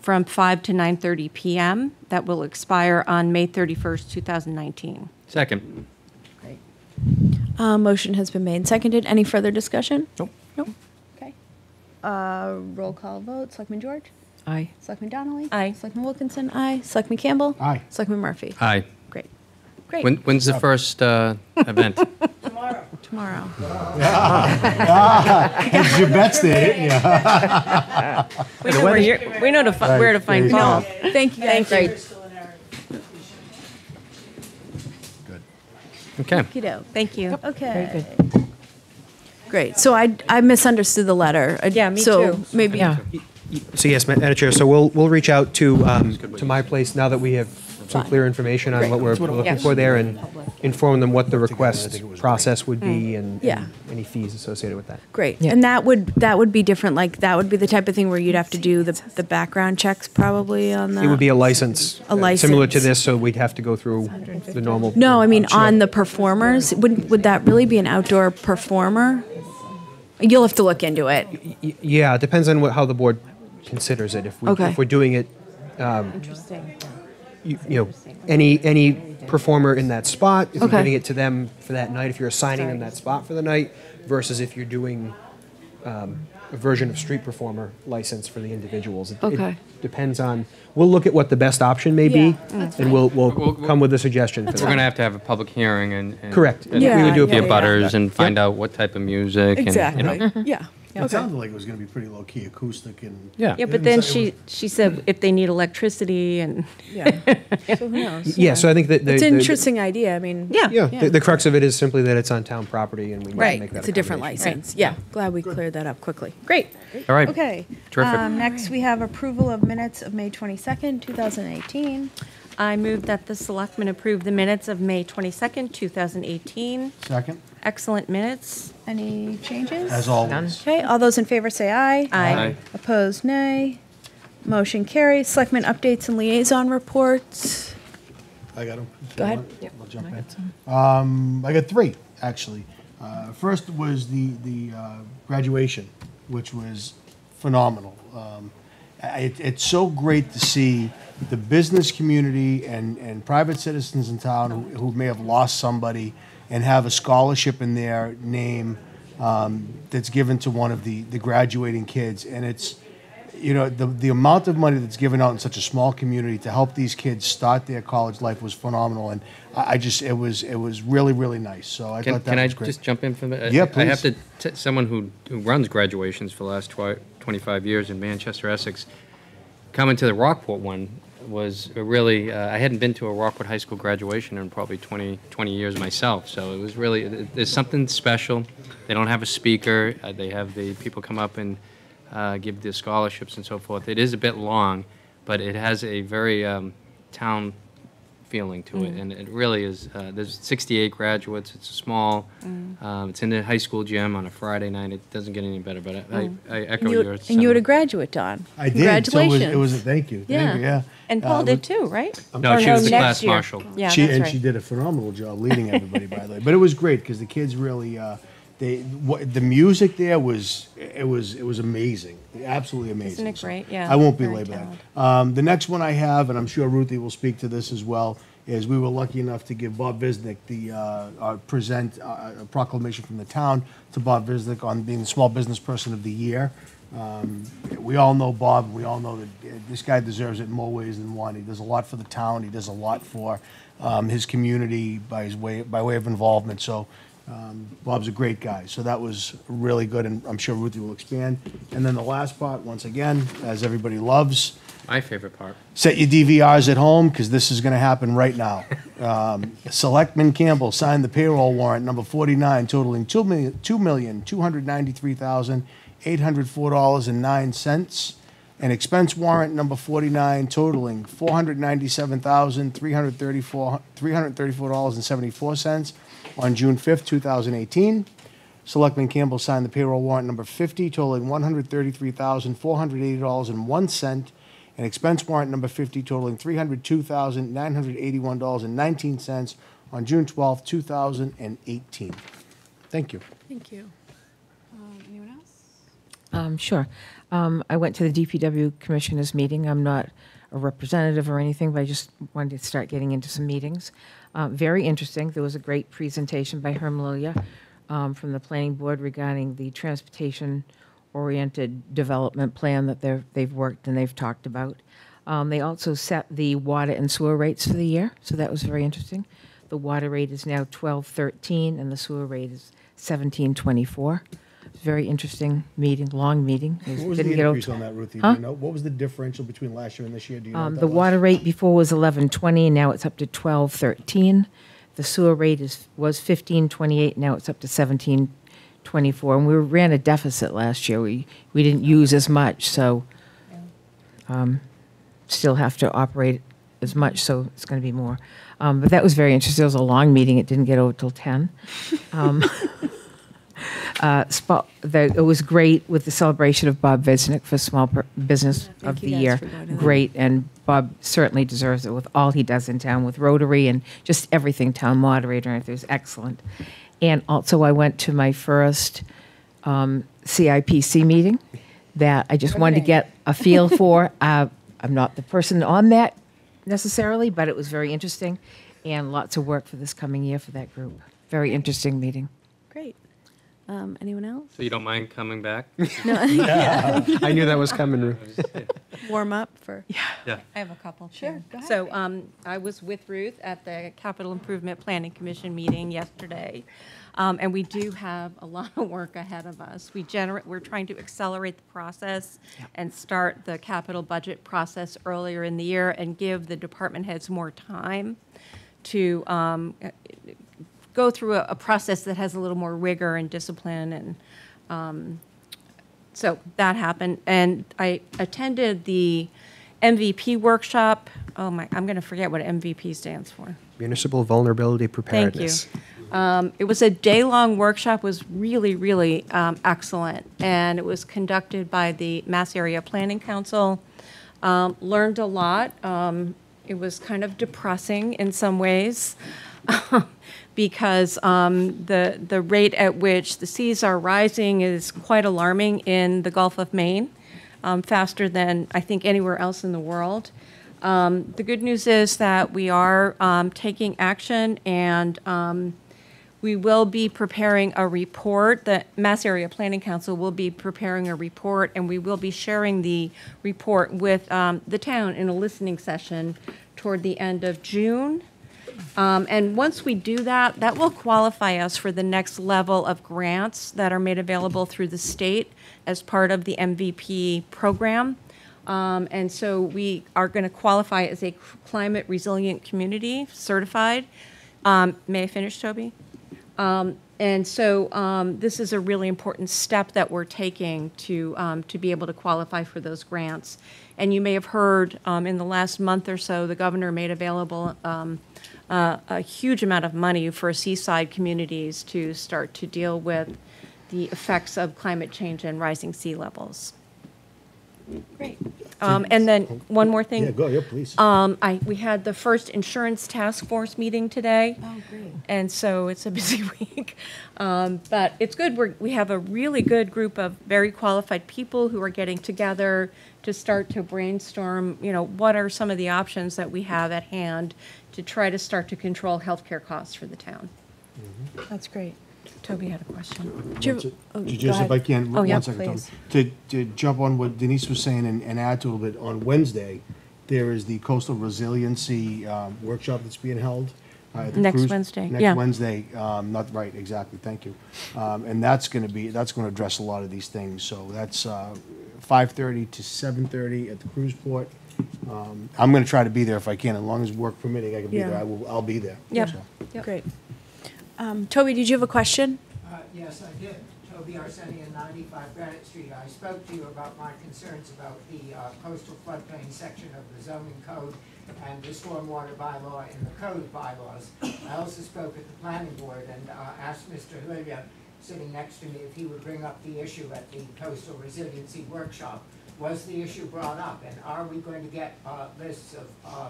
from 5 to 9:30 p.m. That will expire on May 31st, 2019. Second. Uh, motion has been made and seconded. Any further discussion? Nope. Nope. Okay. Uh, roll call vote. Selectman George? Aye. Selectman Donnelly? Aye. Selectman Wilkinson? Aye. Selectman Campbell? Aye. Selectman Murphy? Aye. Great. Great. When, when's the first uh, event? [LAUGHS] Tomorrow. Tomorrow. Hedged your bets there, didn't ya? We know where you're- we know to fi- where to find Paul. Thank you guys. Thank you. Crystal and Eric. Good. Okay. Kiddo. Thank you. Okay. Great. So I, I misunderstood the letter. I- Yeah, me so too. Maybe. Yeah. So yes, Ma- Madam Chair, so we'll, we'll reach out to, um, to my place now that we have some clear information on what we're looking Yeah. for there and inform them what the request process would be and Yeah. and any fees associated with that. Great. Yeah. And that would, that would be different, like, that would be the type of thing where you'd have to do the, the background checks probably on that? It would be a license. A uh, Similar to license. this, so we'd have to go through the normal. No, I mean, on the performers, would, would that really be an outdoor performer? You'll have to look into it. Y- Yeah, it depends on what, how the board considers it. If we, Okay. if we're doing it, Interesting. You you know, any, any performer in that spot, if you're Okay. giving it to them for that night, if you're assigning them that spot for the night, versus if you're doing um, a version of street performer license for the individuals. It- it Okay. Depends on, we'll look at what the best option may be, Yeah, that's and we'll, we'll We'll- we'll- come with a suggestion for We're that. going to have to have a public hearing and. and- Correct. and Yeah, We would do a yeah, Get public- butters and find out what type of music and, you know. Exactly. Yeah. [LAUGHS] It sounded like it was gonna be pretty low-key acoustic and. Yeah. Yeah, but then she, she said if they need electricity and, Yeah. So who knows? [LAUGHS] Yeah, so I think that the. It's an the- interesting idea. I mean. yeah. Yeah, Yeah. the, the crux of it is simply that it's on town property and we need to Right. make that It's a different accommodation. license. Yeah. Glad we cleared that up quickly. Great. All right. Okay. Terrific. Um, next, we have approval of minutes of May 22nd, 2018. I move that the selectmen approve the minutes of May 22nd, 2018. Second, Excellent minutes. Any changes? as always. Okay, all those in favor say aye. Aye. Opposed, nay. Motion carries. Selectmen updates and liaison reports. I got them. Go ahead. I'll jump in. Um, I got three, actually. Uh, first was the, the, uh, graduation, which was phenomenal. Um, I- it, it's so great to see the business community and, and private citizens in town who, who may have lost somebody and have a scholarship in their name, um, that's given to one of the, the graduating kids. And it's, you know, the, the amount of money that's given out in such a small community to help these kids start their college life was phenomenal. And I, I just, it was, it was really, really nice. So I Can, thought that can I was great. just jump in for a minute? Yeah, I have please. to, t- someone who, who runs graduations for the last twi- 25 years in Manchester, Essex, coming to the Rockport one was really, uh, I hadn't been to a Rockport High School graduation in probably 20, 20 years myself. So it was really, there's something special. They don't have a speaker. Uh, they have the people come up and uh, give the scholarships and so forth. It is a bit long, but it has a very um, town feeling to it, and it really is. Uh, there's 68 graduates. It's a small. Um, it's in the high school gym on a Friday night. It doesn't get any better, but I, I, I echo And you, your. and you had a graduate, Don. I did. So it was, Congratulations. it was a thank you. Thank you. Yeah. And Uh, Paul did too, right? No, Or she was the class year. marshal. Yeah, she, that's and right. she did a phenomenal job leading everybody, by the way. But it was great because the kids really, uh, they, what, the music there was, it was, it was amazing, absolutely amazing. Isn't it So great? Yeah, I won't belabor that. Um, the next one I have, and I'm sure Ruthie will speak to this as well, is we were lucky enough to give Bob Visnick the, uh, uh, present uh, a proclamation from the town to Bob Visnick on being the Small Business Person of the Year. Um, we all know Bob, we all know that uh, this guy deserves it in more ways than one. He does a lot for the town. He does a lot for um, his community by his way by way of involvement. So um, Bob's a great guy. So that was really good, and I'm sure Ruthie will expand. And then the last part, once again, as everybody loves, My favorite part. set your DVRs at home because this is going to happen right now. Um, Selectman Campbell signed the payroll warrant number 49 totaling two million two million two hundred ninety-three thousand eight hundred four dollars and nine cents. And expense warrant number 49 totaling 497,334 $334.74 on June 5th, 2018. Selectman Campbell signed the payroll warrant number 50 totaling $133,480.01 and expense warrant number 50 totaling $302,981.19 on June 12th, 2018. Thank you. Thank you. Um, Anyone else? Um, Sure. Um, I went to the DPW Commissioners meeting. I'm not a representative or anything, but I just wanted to start getting into some meetings. Uh, Very interesting. There was a great presentation by Herm Lilia um, from the Planning Board regarding the transportation-oriented development plan that they've worked and they've talked about. Um, They also set the water and sewer rates for the year, so that was very interesting. The water rate is now 1213 and the sewer rate is 1724. Very interesting meeting, long meeting. It What was the didn't get out- increase on that, Ruthie? Do Huh? you know? What was the differential between last year and this year? Do you know what Um, that the was? water rate before was eleven twenty, and now it's up to twelve thirteen. The sewer rate is, was fifteen twenty-eight, now it's up to seventeen twenty-four. And we ran a deficit last year. We, we didn't use as much, so, um, still have to operate as much, so it's gonna be more. Um, but that was very interesting. It was a long meeting. It didn't get over till ten. Um, [LAUGHS] [LAUGHS] uh, the, it was great with the celebration of Bob Visnick for Small Per- Business Thank of the Year. for going to that. Great, and Bob certainly deserves it with all he does in town with Rotary and just everything town moderator. It was excellent. And also, I went to my first um, CIPC meeting that I just wanted to get a feel for. [LAUGHS] Uh, I'm not the person on that necessarily, but it was very interesting and lots of work for this coming year for that group. Very interesting meeting. Great. Um, Anyone else? So you don't mind coming back? [LAUGHS] No, [LAUGHS] [LAUGHS] I knew that was coming, Ruth. Warm up for? Yeah. Yeah. I have a couple. Sure, go ahead. So um, I was with Ruth at the Capital Improvement Planning Commission meeting yesterday, um, and we do have a lot of work ahead of us. We generate, we're trying to accelerate the process and start the capital budget process earlier in the year and give the department heads more time to um, go through a, a process that has a little more rigor and discipline and um, so that happened. And i attended the mvp workshop. Oh my i'm going to forget what mvp stands for. Municipal vulnerability Preparedness. thank you. Um, it was a day-long workshop was really really um, excellent. And it was conducted by the mass area planning council. Um, learned a lot. Um, it was kind of depressing in some ways [LAUGHS] because um, the, the rate at which the seas are rising is quite alarming in the Gulf of Maine, um, faster than I think anywhere else in the world. Um, the good news is that we are um, taking action and um, we will be preparing a report. The Mass Area Planning Council will be preparing a report, and we will be sharing the report with um, the town in a listening session toward the end of June. Um, And once we do that, that will qualify us for the next level of grants that are made available through the state as part of the MVP program. Um, And so we are going to qualify as a climate resilient community certified. Um, May I finish, Toby? Um, And so um, this is a really important step that we're taking to, um, to be able to qualify for those grants. And you may have heard in the last month or so, the governor made available uh, a huge amount of money for seaside communities to start to deal with the effects of climate change and rising sea levels. Great. Um, and then, one more thing. Yeah, go, yeah, please. Um, I, we had the first insurance task force meeting today. Oh, great. And so it's a [LAUGHS] busy week. Um, but it's good. We're, we have a really good group of very qualified people who are getting together to start to brainstorm, you know, what are some of the options that we have at hand to try to start to control healthcare costs for the town. That's great. Toby had a question. Do you- Just- oh, go Just if I can, Oh, yeah, one second, Tom. please. To, to jump on what Denise was saying and, and add to a little bit, on Wednesday, there is the coastal resiliency, um, workshop that's being held. uh, at the Next cruise- Wednesday, yeah. Next Wednesday, um, not, right, exactly, thank you. Um, and that's gonna be, that's gonna address a lot of these things, so that's, uh, five-thirty to seven-thirty at the cruise port. Um, I'm gonna try to be there if I can, as long as work permitting, I can be Yeah. there, I will, I'll be there. Yep, so. great. Um, Toby, did you have a question? Uh, Yes, I did. Toby Arsenian, 95 Granite Street. I spoke to you about my concerns about the uh, coastal floodplain section of the zoning code and the stormwater bylaw and the code bylaws. I also spoke at the planning board and uh, asked Mr. Hilliard, sitting next to me, if he would bring up the issue at the coastal resiliency workshop. Was the issue brought up, and are we going to get uh, lists of, uh,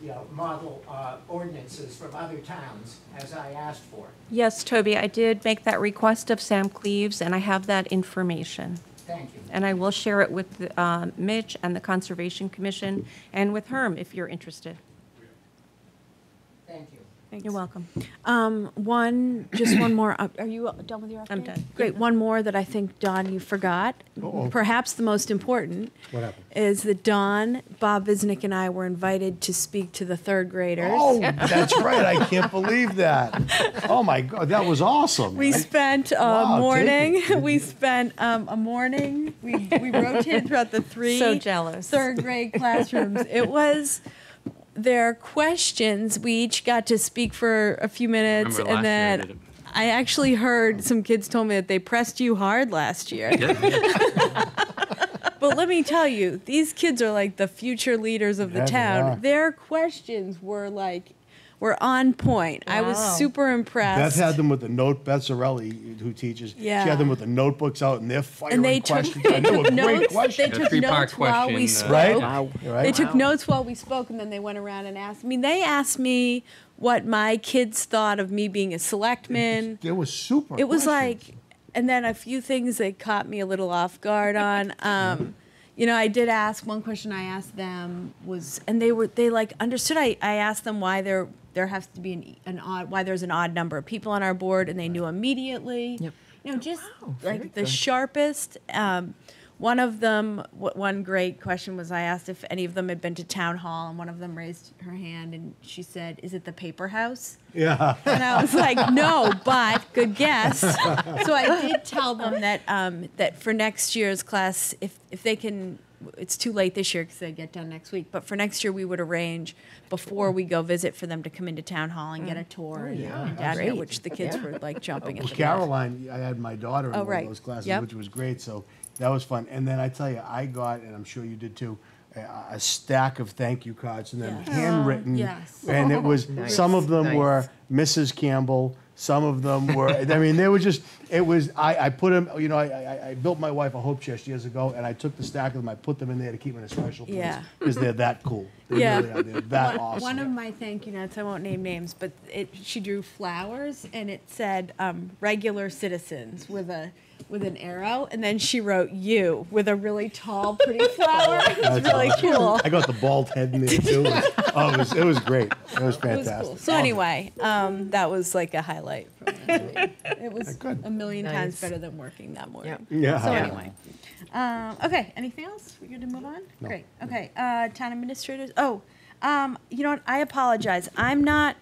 you know, model uh, ordinances from other towns, as I asked for? Yes, Toby, I did make that request of Sam Cleaves, and I have that information. Thank you. And I will share it with uh, Mitch and the Conservation Commission and with Herm if you're interested. Thank you. You're welcome. Um, one, just one more. uh, Are you done with your update? I'm done. Great. One more that I think, Don, you forgot. Uh-oh. Perhaps the most important. What happened? Is that Don, Bob Visnick, and I were invited to speak to the third graders. Oh, that's right. I can't believe that. Oh my God, that was awesome. We I- spent a Wow, morning. take it. We spent um, a morning. We, we rotated throughout the [LAUGHS] three So jealous. third grade classrooms. It was their questions. We each got to speak for a few minutes, and year I then. I actually heard some kids told me that they pressed you hard last year. [LAUGHS] but let me tell you, these kids are like the future leaders of the Yeah, they town. Their questions were like were on point. I was Wow. super Beth impressed. had them with the note, Beth Sorelli, who teaches, she had them with the notebooks out and they're and they took, questions. they And they took great notes. They took three-part notes while we question, spoke. uh, Right? Wow. Right? They took notes while we spoke, and then they went around and asked. I mean, they asked me what my kids thought of me being a selectman. It was, super It was questions. like, and then a few things that caught me a little off guard on. [LAUGHS] Um, you know, I did ask one question. I asked them was, and they were they like understood. I, I asked them why there there has to be an, an odd why there's an odd number of people on our board, and they knew immediately. Yep. You know, just like the sharpest. Um, one of them, w- one great question was I asked if any of them had been to town hall, and one of them raised her hand and she said, "Is it the paper house?" Yeah. And I was like, "No, but good guess." [LAUGHS] so I did tell them that um, that for next year's class, if if they can, it's too late this year because they get done next week. But for next year, we would arrange before we go visit for them to come into town hall and get a tour and, and down there, which the kids were like jumping at Well, the bit. Caroline, I had my daughter in Oh, one right. of those classes, Yep. which was great. So that was fun. And then I tell you, I got, and I'm sure you did too, a, a stack of thank you cards and then Yes. handwritten. Yes. And it was [LAUGHS] some of them were Mrs. Campbell. Some of them were. I mean, they were just. It was. I, I put them. You know, I, I, I built my wife a hope chest years ago, and I took the stack of them. I put them in there to keep them in a special place Yeah. because they're that cool. [LAUGHS] They Yeah. really are. They're that one, awesome. one of my thank you notes, I won't name names, but it she drew flowers and it said um, regular citizens with a with an arrow, and then she wrote you with a really tall, pretty [LAUGHS] flower. It was That's really awesome. cool. I got the bald head in there too. [LAUGHS] oh, it was, it was great. It was It was fantastic. cool. So anyway, um, that was like a highlight. From last week. It was Good. a million Nice. times better than working that morning. Yeah. So Yeah. anyway, um, okay. Anything else? We're good to move on. Great. Okay. Uh, town administrators. Oh, um, you know what? I apologize. I'm not.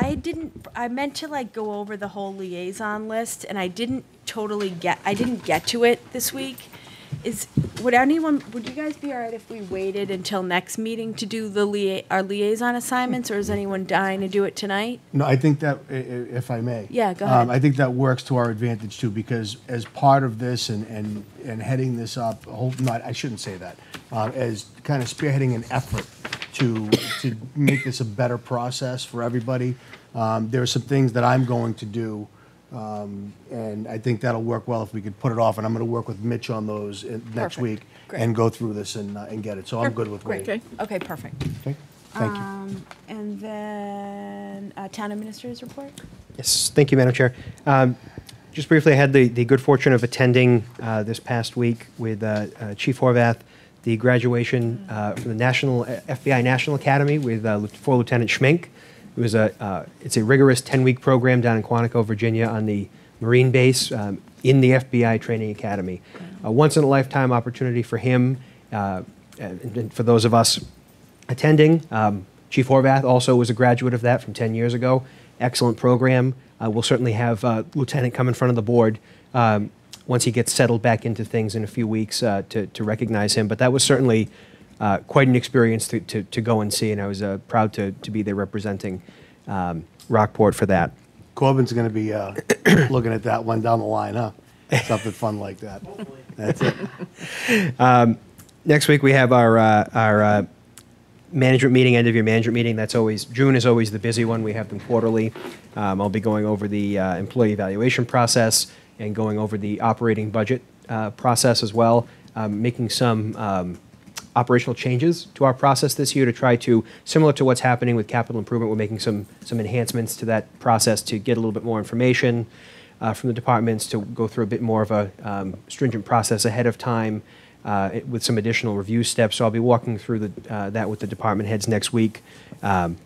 I didn't. I meant to like go over the whole liaison list, and I didn't totally get. I didn't get to it this week, Is, would anyone, would you guys be all right if we waited until next meeting to do the lia, our liaison assignments, or is anyone dying to do it tonight? No, I think that, i- i- if I may. Yeah, go um, ahead. I think that works to our advantage too, because as part of this and, and, and heading this up, hope not, I shouldn't say that, uh, as kind of spearheading an effort to, to make this a better process for everybody. Um, there are some things that I'm going to do, um, and I think that'll work well if we could put it off, and I'm gonna work with Mitch on those in- next Perfect. week Great. and go through this and, uh, and get it, so I'm good with Great. waiting. Okay, perfect. Okay, thank you. Um, and then, uh, town administrator's report? Yes, thank you, Madam Chair. Um, Just briefly, I had the, the good fortune of attending uh, this past week with uh, uh, Chief Horvath, the graduation uh, from the National, FBI National Academy with uh, Lieu- for Lieutenant Schmink. It was a, uh, it's a rigorous 10-week program down in Quantico, Virginia, on the Marine base um, in the FBI Training Academy. A once-in-a-lifetime opportunity for him, uh, and for those of us attending. Um, Chief Horvath also was a graduate of that from 10 years ago. Excellent program. Uh, we'll certainly have uh, Lieutenant come in front of the board um, once he gets settled back into things in a few weeks uh, to, to recognize him. But that was certainly uh, quite an experience to, to, to go and see, and I was uh, proud to, to be there representing um, Rockport for that. Corbin's gonna be, uh, [COUGHS] looking at that one down the line, huh? Something fun like that. That's it. [LAUGHS] Um, next week we have our uh, our uh, management meeting, end of year management meeting. That's always June is always the busy one. We have them quarterly. Um, I'll be going over the uh, employee evaluation process and going over the operating budget uh, process as well, um, making some. Um, operational changes to our process this year to try to similar to what's happening with capital improvement we're making some some enhancements to that process to get a little bit more information uh, from the departments to go through a bit more of a um, stringent process ahead of time uh, it- with some additional review steps. So I'll be walking through the, uh, that with the department heads next week. Um,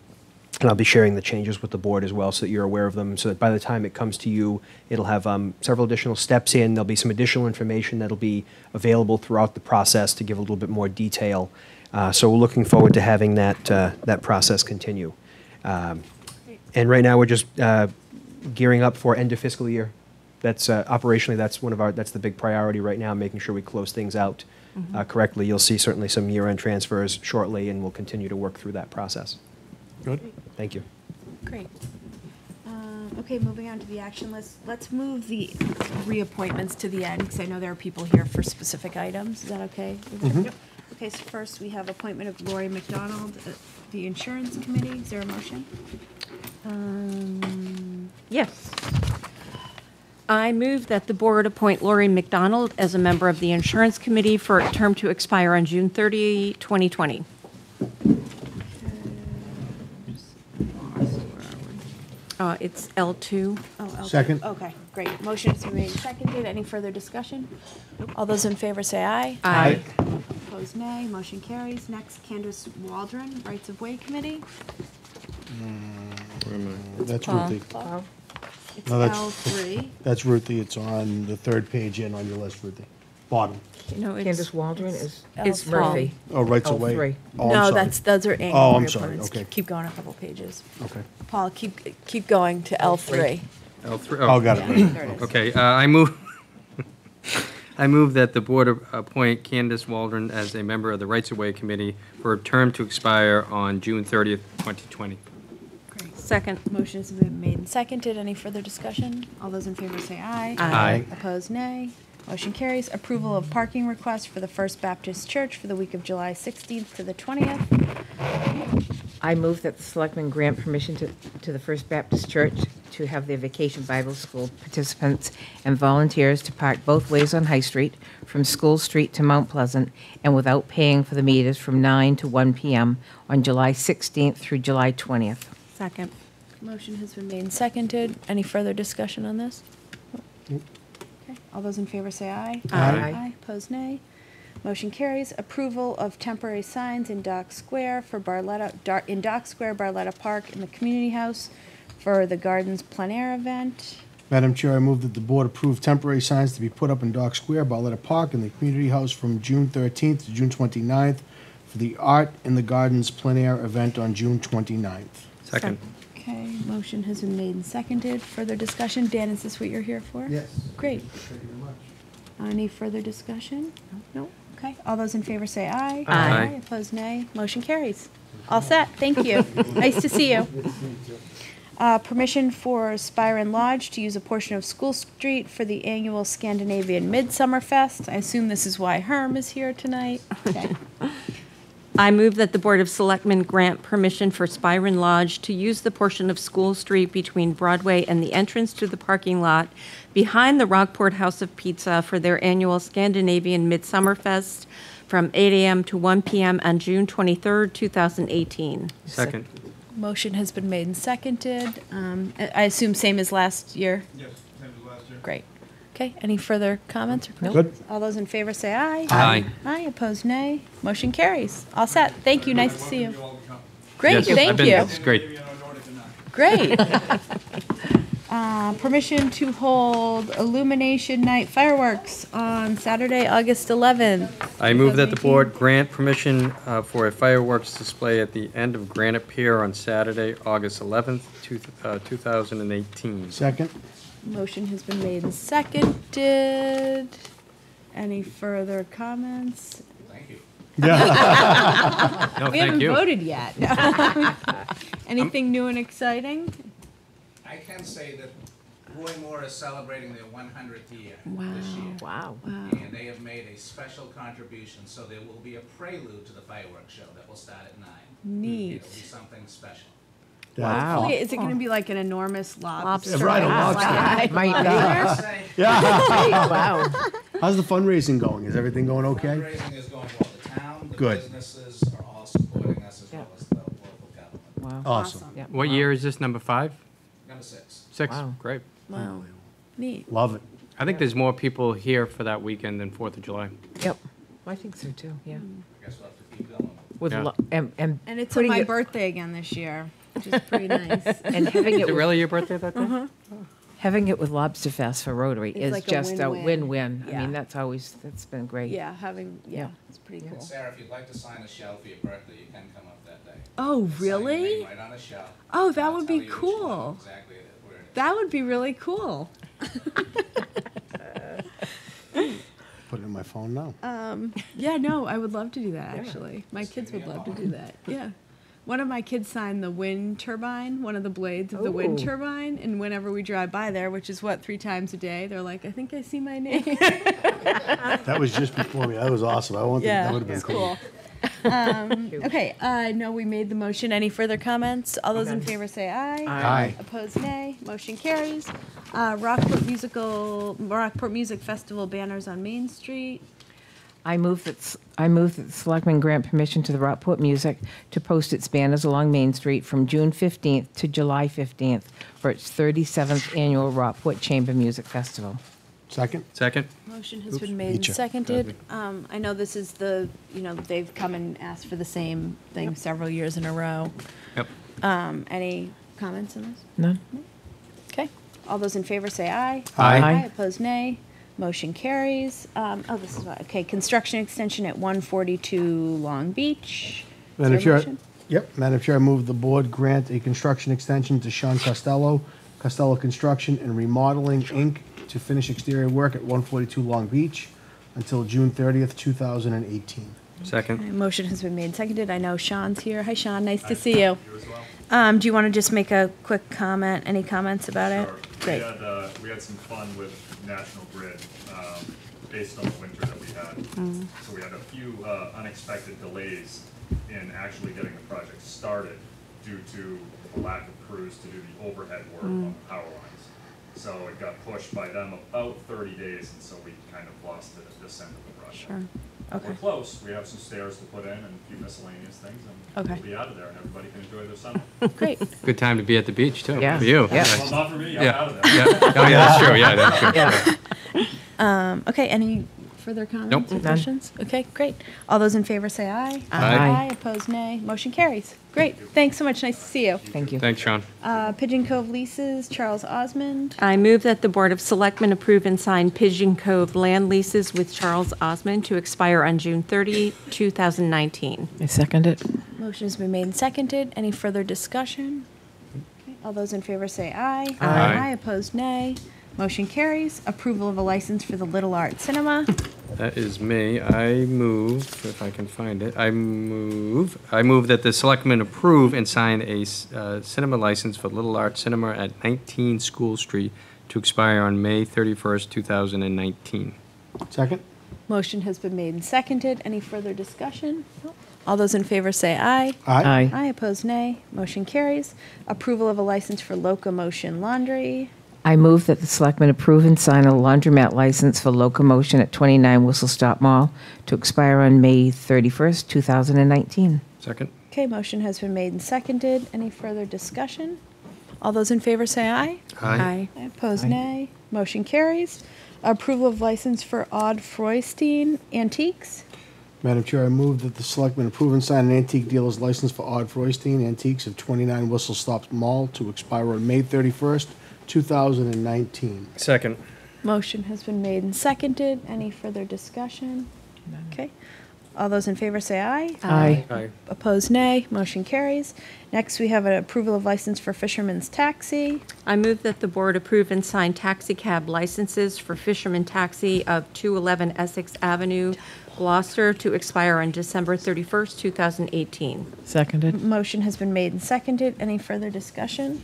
and I'll be sharing the changes with the board as well so that you're aware of them. So that by the time it comes to you, it'll have um, several additional steps in. There'll be some additional information that'll be available throughout the process to give a little bit more detail. Uh, so we're looking forward to having that, uh, that process continue. Um, and right now, we're just uh, gearing up for end of fiscal year. That's uh, operationally, that's one of our, that's the big priority right now, making sure we close things out Mhm. uh, correctly. You'll see certainly some year-end transfers shortly, and we'll continue to work through that process. Good. Thank you. Great. Um, Okay, moving on to the action list. Let's move the reappointments to the end, because I know there are people here for specific items. Is that okay? with everyone? Mhm. Okay, so first we have appointment of Lori McDonald, uh, the Insurance Committee. Is there a motion? Um, Yes. I move that the board appoint Lori McDonald as a member of the Insurance Committee for a term to expire on June 30, 2020. Uh, It's L2. Oh, okay. Second. Okay, great. Motion's been made and seconded. Any further discussion? All those in favor say aye. Aye. Opposed, nay. Motion carries. Next, Candace Waldron, Rights of Way Committee. That's Paul. Ruthie. Paul. It's No, that's- L3. [LAUGHS] That's Ruthie, it's on the third page in on your list, Ruthie. Bottom. No, it's- Candace Waldron is, it's is Murphy. Oh, rights away. three. Oh, I'm No, sorry. that's, those are annual Oh, I'm sorry, reappointments. okay, Keep going a couple pages. okay. Paul, keep, keep going to L3. L3. Oh, got it, Yeah, right. there it is. Okay, uh, I move, [LAUGHS] I move that the board appoint Candace Waldron as a member of the Rights of Way Committee for a term to expire on June 30th, 2020. Second. Motion has been made and seconded. Any further discussion? All those in favor say aye. Aye. Aye. Opposed, nay. Motion carries. Approval of parking request for the First Baptist Church for the week of July 16th to the 20th. I move that the selectmen grant permission to, to the First Baptist Church to have their Vacation Bible School participants and volunteers to park both ways on High Street, from School Street to Mount Pleasant, and without paying for the meters from 9 to 1 p.m. on July 16th through July 20th. Second. Motion has been made and seconded. Any further discussion on this? Okay. All those in favor say aye. Aye. Aye. Opposed, nay. Motion carries. Approval of temporary signs in Dock Square for Barletta, Dar- in Dock Square, Barletta Park, in the Community House for the Gardens Plein Air event. Madam Chair, I move that the board approve temporary signs to be put up in Dock Square, Barletta Park, and the Community House from June thirteenth to June 29th for the Art in the Gardens plein air event on June 29th. Second. Okay, motion has been made and seconded. Further discussion? Dan, is this what you're here for? Yes. Great. Thank you very much. Any further discussion? No? Okay, all those in favor say aye. Aye. Opposed, nay. Motion carries. All set, thank you. [LAUGHS] Nice to see you. Uh, permission for Spiron Lodge to use a portion of School Street for the annual Scandinavian Midsummer Fest. I assume this is why Herm is here tonight. [LAUGHS] Okay. I move that the Board of Selectmen grant permission for Spirn Lodge to use the portion of School Street between Broadway and the entrance to the parking lot behind the Rockport House of Pizza for their annual Scandinavian Midsummer Fest from 8 a.m. to 1 p.m. on June 23rd, 2018. Second. Motion has been made and seconded. Um, I I assume same as last year? Yes, same as last year. Great. Okay, any further comments or Nope. questions? All those in favor say aye. Aye. Aye, opposed nay. Motion carries. All set. Thank you, nice to see you. Great, Yes, I've thank been- you. It's great. Great. [LAUGHS] Uh, Permission to hold illumination night fireworks on Saturday, August 11th. I move that the board grant permission uh, for a fireworks display at the end of Granite Pier on Saturday, August 11th, two- uh, 2018. Second? Motion has been made and seconded. Any further comments? Thank you. [LAUGHS] [LAUGHS] No, We thank haven't you. voted yet. [LAUGHS] Anything new and exciting? I can say that Roy Moore is celebrating their 100th year Wow. this year. Wow. And they have made a special contribution, so there will be a prelude to the fireworks show that will start at nine. Neat. It'll be something special. Wow. Is it going to oh. be like an enormous lobster? [LAUGHS] Yeah, right, a lobster. fry? Might Right? be. Yeah. Wow. How's the fundraising going? Is everything going okay? Fundraising is going well. The town, the Good. businesses are all supporting us as well as the local government. Wow. Awesome. Yeah. What year is this, number five? Number six. Six, Wow. great. Wow. Neat. Love it. I think there's more people here for that weekend than Fourth of July. Yep. I think so too, yeah. I guess we'll have to keep going. With, Yeah. lo- and, and. And it's putting my it- birthday again this year, which is pretty nice. [LAUGHS] And having Is it it with really your birthday that day? Uh-huh. Having it with Lobster Fest for Rotary It's is like a just a win-win. win-win. I Yeah. mean, that's always, that's been great. Yeah, having, yeah, Yeah. it's pretty cool. Sarah, if you'd like to sign a shell for your birthday, you can come up that day. Oh, Sign your name really? Right on a shell. Oh, that I'll would tell be you which cool. Exactly where it is. That would be really cool. [LAUGHS] Put it in my phone now. Um, yeah, no, I would love to do that, actually. My kids would love to do that, yeah. One of my kids signed the wind turbine, one of the blades of the wind turbine, and whenever we drive by there, which is what, three times a day, they're like, I think I see my name. [LAUGHS] That was just before me. That was awesome. I want Yeah, that would have been it's cool. cool. Um, [LAUGHS] okay, I know we made the motion. Any further comments? All those in favor say aye. Aye. Opposed, nay. Motion carries. Uh, Rockport Musical, Rockport Music Festival banners on Main Street. I move that, s- I move that the selectmen grant permission to the Rockport Music to post its banners along Main Street from June 15th to July 15th for its 37th annual Rockport Chamber Music Festival. Second? Second? Motion has Oops. been made and Each. seconded. Um, I know this is the, you know, they've come and asked for the same thing several years in a row. Yep. Um, any comments on this? None? Okay. All those in favor say aye. Aye. Aye. Opposed, nay. Motion carries. Um, oh, this is what, okay, construction extension at one forty-two Long Beach. Is Madam a Chair, motion? yep, Madam Chair, I move the board grant a construction extension to Sean Costello, Costello Construction and Remodeling, Inc., to finish exterior work at 142 Long Beach until June 30th, 2018. Second? Okay, Motion has been made and seconded. I know Sean's here. Hi, Sean, nice to see you. You as Um, do you want to just make a quick comment? Any comments about it? Sure. Great. Had, uh, we had some fun with National Grid, um, based on the winter that we had. Mm. So we had a few, uh, unexpected delays in actually getting the project started due to a lack of crews to do the overhead work on the power lines. So it got pushed by them about thirty days, and so we kind of lost it at this end of the project. Sure. But We're close, we have some stairs to put in and a few miscellaneous things, and Okay. we'll be out of there, and everybody can enjoy their summer. [LAUGHS] Great. Good time to be at the beach, too, Yeah. for you. Yeah. Well, not for me, I'm Yeah. out of there. Yeah. Oh, yeah, that's true, yeah, that's true. Yeah. [LAUGHS] Um, okay, any further comments or None. questions? Okay, great. All those in favor say aye. Aye. Aye, opposed, nay. Motion carries. Great. Thanks so much. Nice to see you. Thank you. Thanks, Sean. Uh, Pigeon Cove leases, Charles Osmond. I move that the Board of Selectmen approve and sign Pigeon Cove land leases with Charles Osmond to expire on June 30, 2019. I second it. Motion has been made and seconded. Any further discussion? Okay, All those in favor say aye. Aye. Opposed, nay. Motion carries. Approval of a license for the Little Art Cinema. That is me. I move, if I can find it, I move, I move that the selectmen approve and sign a uh, cinema license for Little Art Cinema at 19 School Street to expire on May 31st, 2019. Second? Motion has been made and seconded. Any further discussion? No. All those in favor say aye. Aye. Aye. Aye, opposed nay. Motion carries. Approval of a license for Locomotion Laundry. I move that the selectmen approve and sign a laundromat license for Locomotion at 29 Whistle Stop Mall to expire on May 31st, 2019. Second? Okay, motion has been made and seconded. Any further discussion? All those in favor say aye. Aye. Aye, Opposed, nay. Motion carries. Approval of license for Odd Freustein Antiques. Madam Chair, I move that the selectmen approve and sign an antique dealer's license for Odd Freustein Antiques of 29 Whistle Stop Mall to expire on May 31st, 2019. Second. Motion has been made and seconded. Any further discussion? Okay. All those in favor say aye. Aye. Aye. Opposed, nay. Motion carries. Next, we have an approval of license for Fisherman's Taxi. I move that the board approve and sign taxi cab licenses for Fisherman Taxi of 211 Essex Avenue, Gloucester, to expire on December 31st, 2018. Seconded. Motion has been made and seconded. Any further discussion?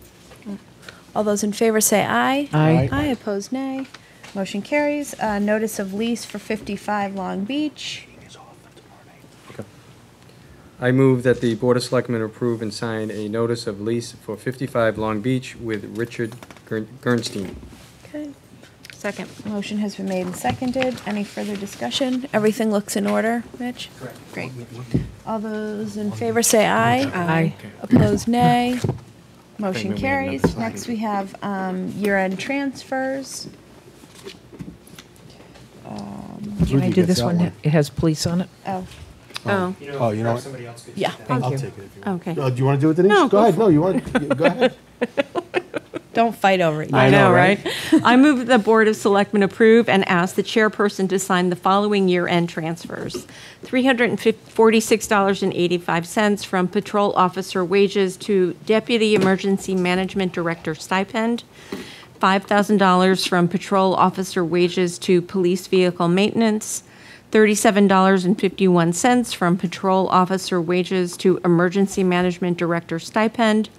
All those in favor say aye. Aye. Aye, opposed, nay. Motion carries. Uh, Notice of lease for 55 Long Beach. I move that the Board of Selectmen approve and sign a notice of lease for 55 Long Beach with Richard Gern- Gernstein. Okay. Second. Motion has been made and seconded. Any further discussion? Everything looks in order, Mitch? Correct. Great. All those in favor say aye. Aye. Opposed, nay. Motion Maybe we have carries. another Next, we have um, year-end transfers. Can I do this one? It has police on it. Oh, Oh, Oh, you know what? yeah. Thank I'll you. take it if you want. okay. Uh, Do you want to do it, Denise? No, Go go ahead. No, you want, go ahead. [LAUGHS] Don't fight over it. I know, right? [LAUGHS] I move the Board of Selectmen approve and ask the chairperson to sign the following year-end transfers. $346.85 from patrol officer wages to deputy emergency management director stipend, $5,000 from patrol officer wages to police vehicle maintenance, $37.51 from patrol officer wages to emergency management director stipend,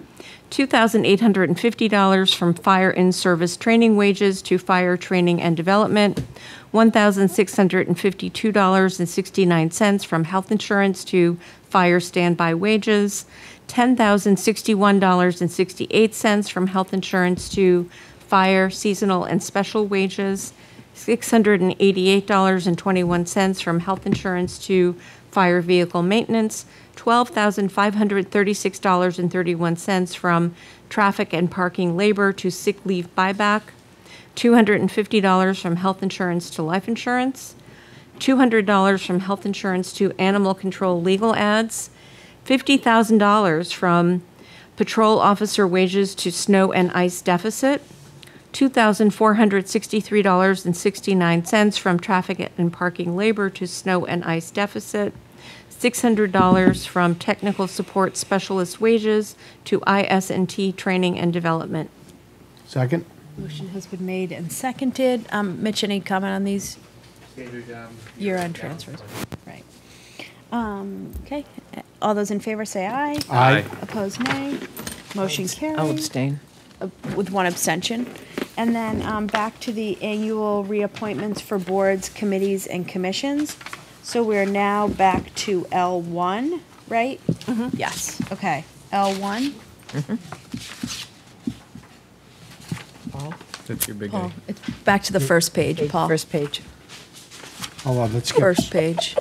$2,850 from fire in-service training wages to fire training and development, $1,652.69 from health insurance to fire standby wages, $10,061.68 from health insurance to fire seasonal and special wages, $688.21 from health insurance to fire vehicle maintenance, $12,536.31 from traffic and parking labor to sick leave buyback, $250 from health insurance to life insurance, $200 from health insurance to animal control legal ads, $50,000 from patrol officer wages to snow and ice deficit, $2,463.69 from traffic and parking labor to snow and ice deficit, $600 from technical support specialist wages to IS&T training and development. Second? Motion has been made and seconded. Um, Mitch, any comment on these year-end transfers? Right. Um, Okay, all those in favor say aye. Aye. Opposed, nay. Motion carries. I'll abstain. uh, with one abstention. And then um, back to the annual reappointments for boards, committees, and commissions. So we're now back to L1, right? Mm-hmm. Yes, okay. L1. Mm-hmm. That's your big Paul, A. it's back to the first page, Paul. First page. Hold on, that skips. First page.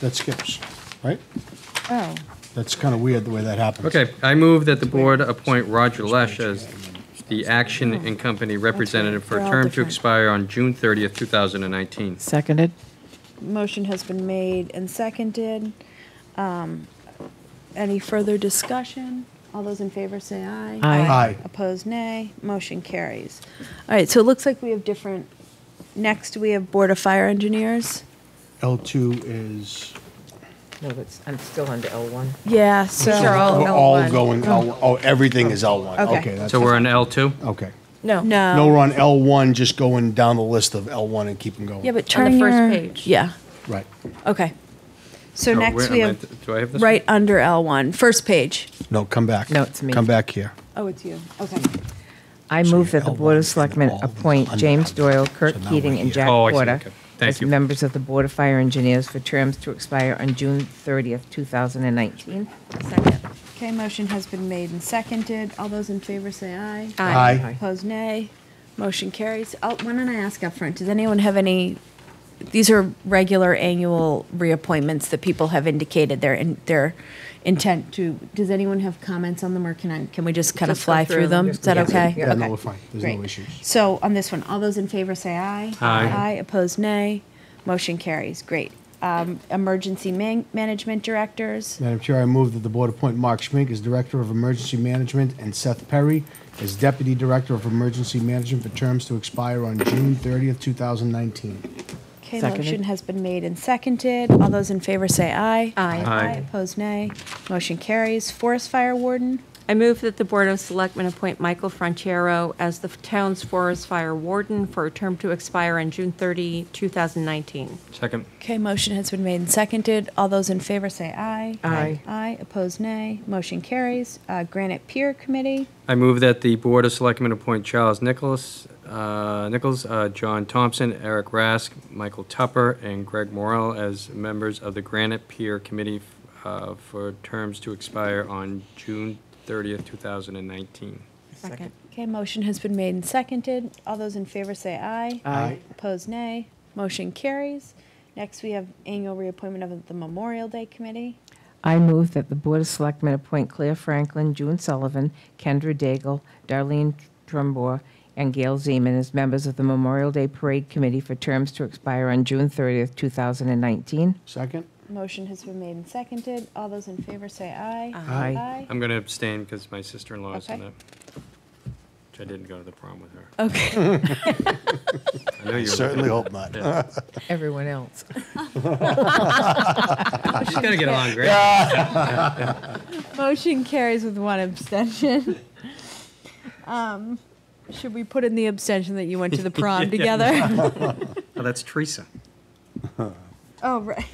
That skips, right? Oh, That's kind of weird the way that happens. Okay, I move that the board appoint Roger Lesh as the Action oh. and Company representative for They're a all term to different. expire on June 30th, 2019. Seconded. Motion has been made and seconded. Um, Any further discussion? All those in favor say aye. Aye. Aye. Opposed, nay. Motion carries. All right, so it looks like we have different, next we have Board of Fire Engineers. L2 is, No, that's, I'm still under L1. Yeah, are so, all we're all L1. going, L- oh, everything is L1. Okay. Okay, that's, So we're on L2? okay. No. No. No, we're on L1, just going down the list of L1 and keep them going. Yeah, but On turn the first your- page. Yeah, Right. okay. So Oh, next where we am I have, Do I have this? right under L1, first page. No, come back. No, it's me. Come back here. Oh, it's you, okay. I move that the Board of Selectmen appoint James Doyle, Kirk now Keating, we're and here. Jack Oh, I see, Porter okay. Thank as you. members of the Board of Fire Engineers for terms to expire on June 30th, 2019. Second. Okay, motion has been made and seconded. All those in favor say aye. Aye. Aye. Opposed, nay. Motion carries. Oh, why don't I ask up front, does anyone have any, these are regular annual reappointments that people have indicated their, in- their intent to, does anyone have comments on them, or can I, can we just kind of Just go fly through through them? them. Is that Yeah. okay? Yeah, no, Okay. we're fine. There's Great. no issues. So on this one, all those in favor say aye. Aye. Aye, opposed, nay. Motion carries. Great. Um, Emergency man- Management Directors, Madam Chair, I move that the board appoint Mark Schmink as Director of Emergency Management and Seth Perry as Deputy Director of Emergency Management for terms to expire on June 30th, 2019. Okay, Seconded. motion has been made and seconded. All those in favor say aye. Aye. Aye. Opposed, nay. Motion carries. Forest Fire Warden, I move that the Board of Selectmen appoint Michael Frontiero as the town's forest fire warden for a term to expire on June 30, 2019. Second. okay, motion has been made and seconded. All those in favor say aye. Aye. Aye, opposed, nay. Motion carries. Uh, Granite Pier Committee, I move that the Board of Selectmen appoint Charles Nicholas, uh, Nichols, uh, John Thompson, Eric Rask, Michael Tupper, and Greg Morrell as members of the Granite Pier Committee uh, for terms to expire on June 30th, 2019. Second. okay, motion has been made and seconded. All those in favor say aye. Aye. Opposed, nay. Motion carries. Next, we have annual reappointment of the Memorial Day Committee. I move that the Board of Selectmen appoint Claire Franklin, June Sullivan, Kendra Daigle, Darlene Trumbore, and Gail Zeman as members of the Memorial Day Parade Committee for terms to expire on June 30th, 2019. Second? Motion has been made and seconded. All those in favor say aye. Aye. Aye. I'm going to abstain because my sister-in-law is in Okay. that. Which I didn't go to the prom with her. Okay. [LAUGHS] I know you Certainly hope not. Yeah. [LAUGHS] Everyone else. [LAUGHS] She's going to get along great. Motion carries with one abstention. Um, Should we put in the abstention that you went to the prom together? Oh, that's Teresa. Oh, right.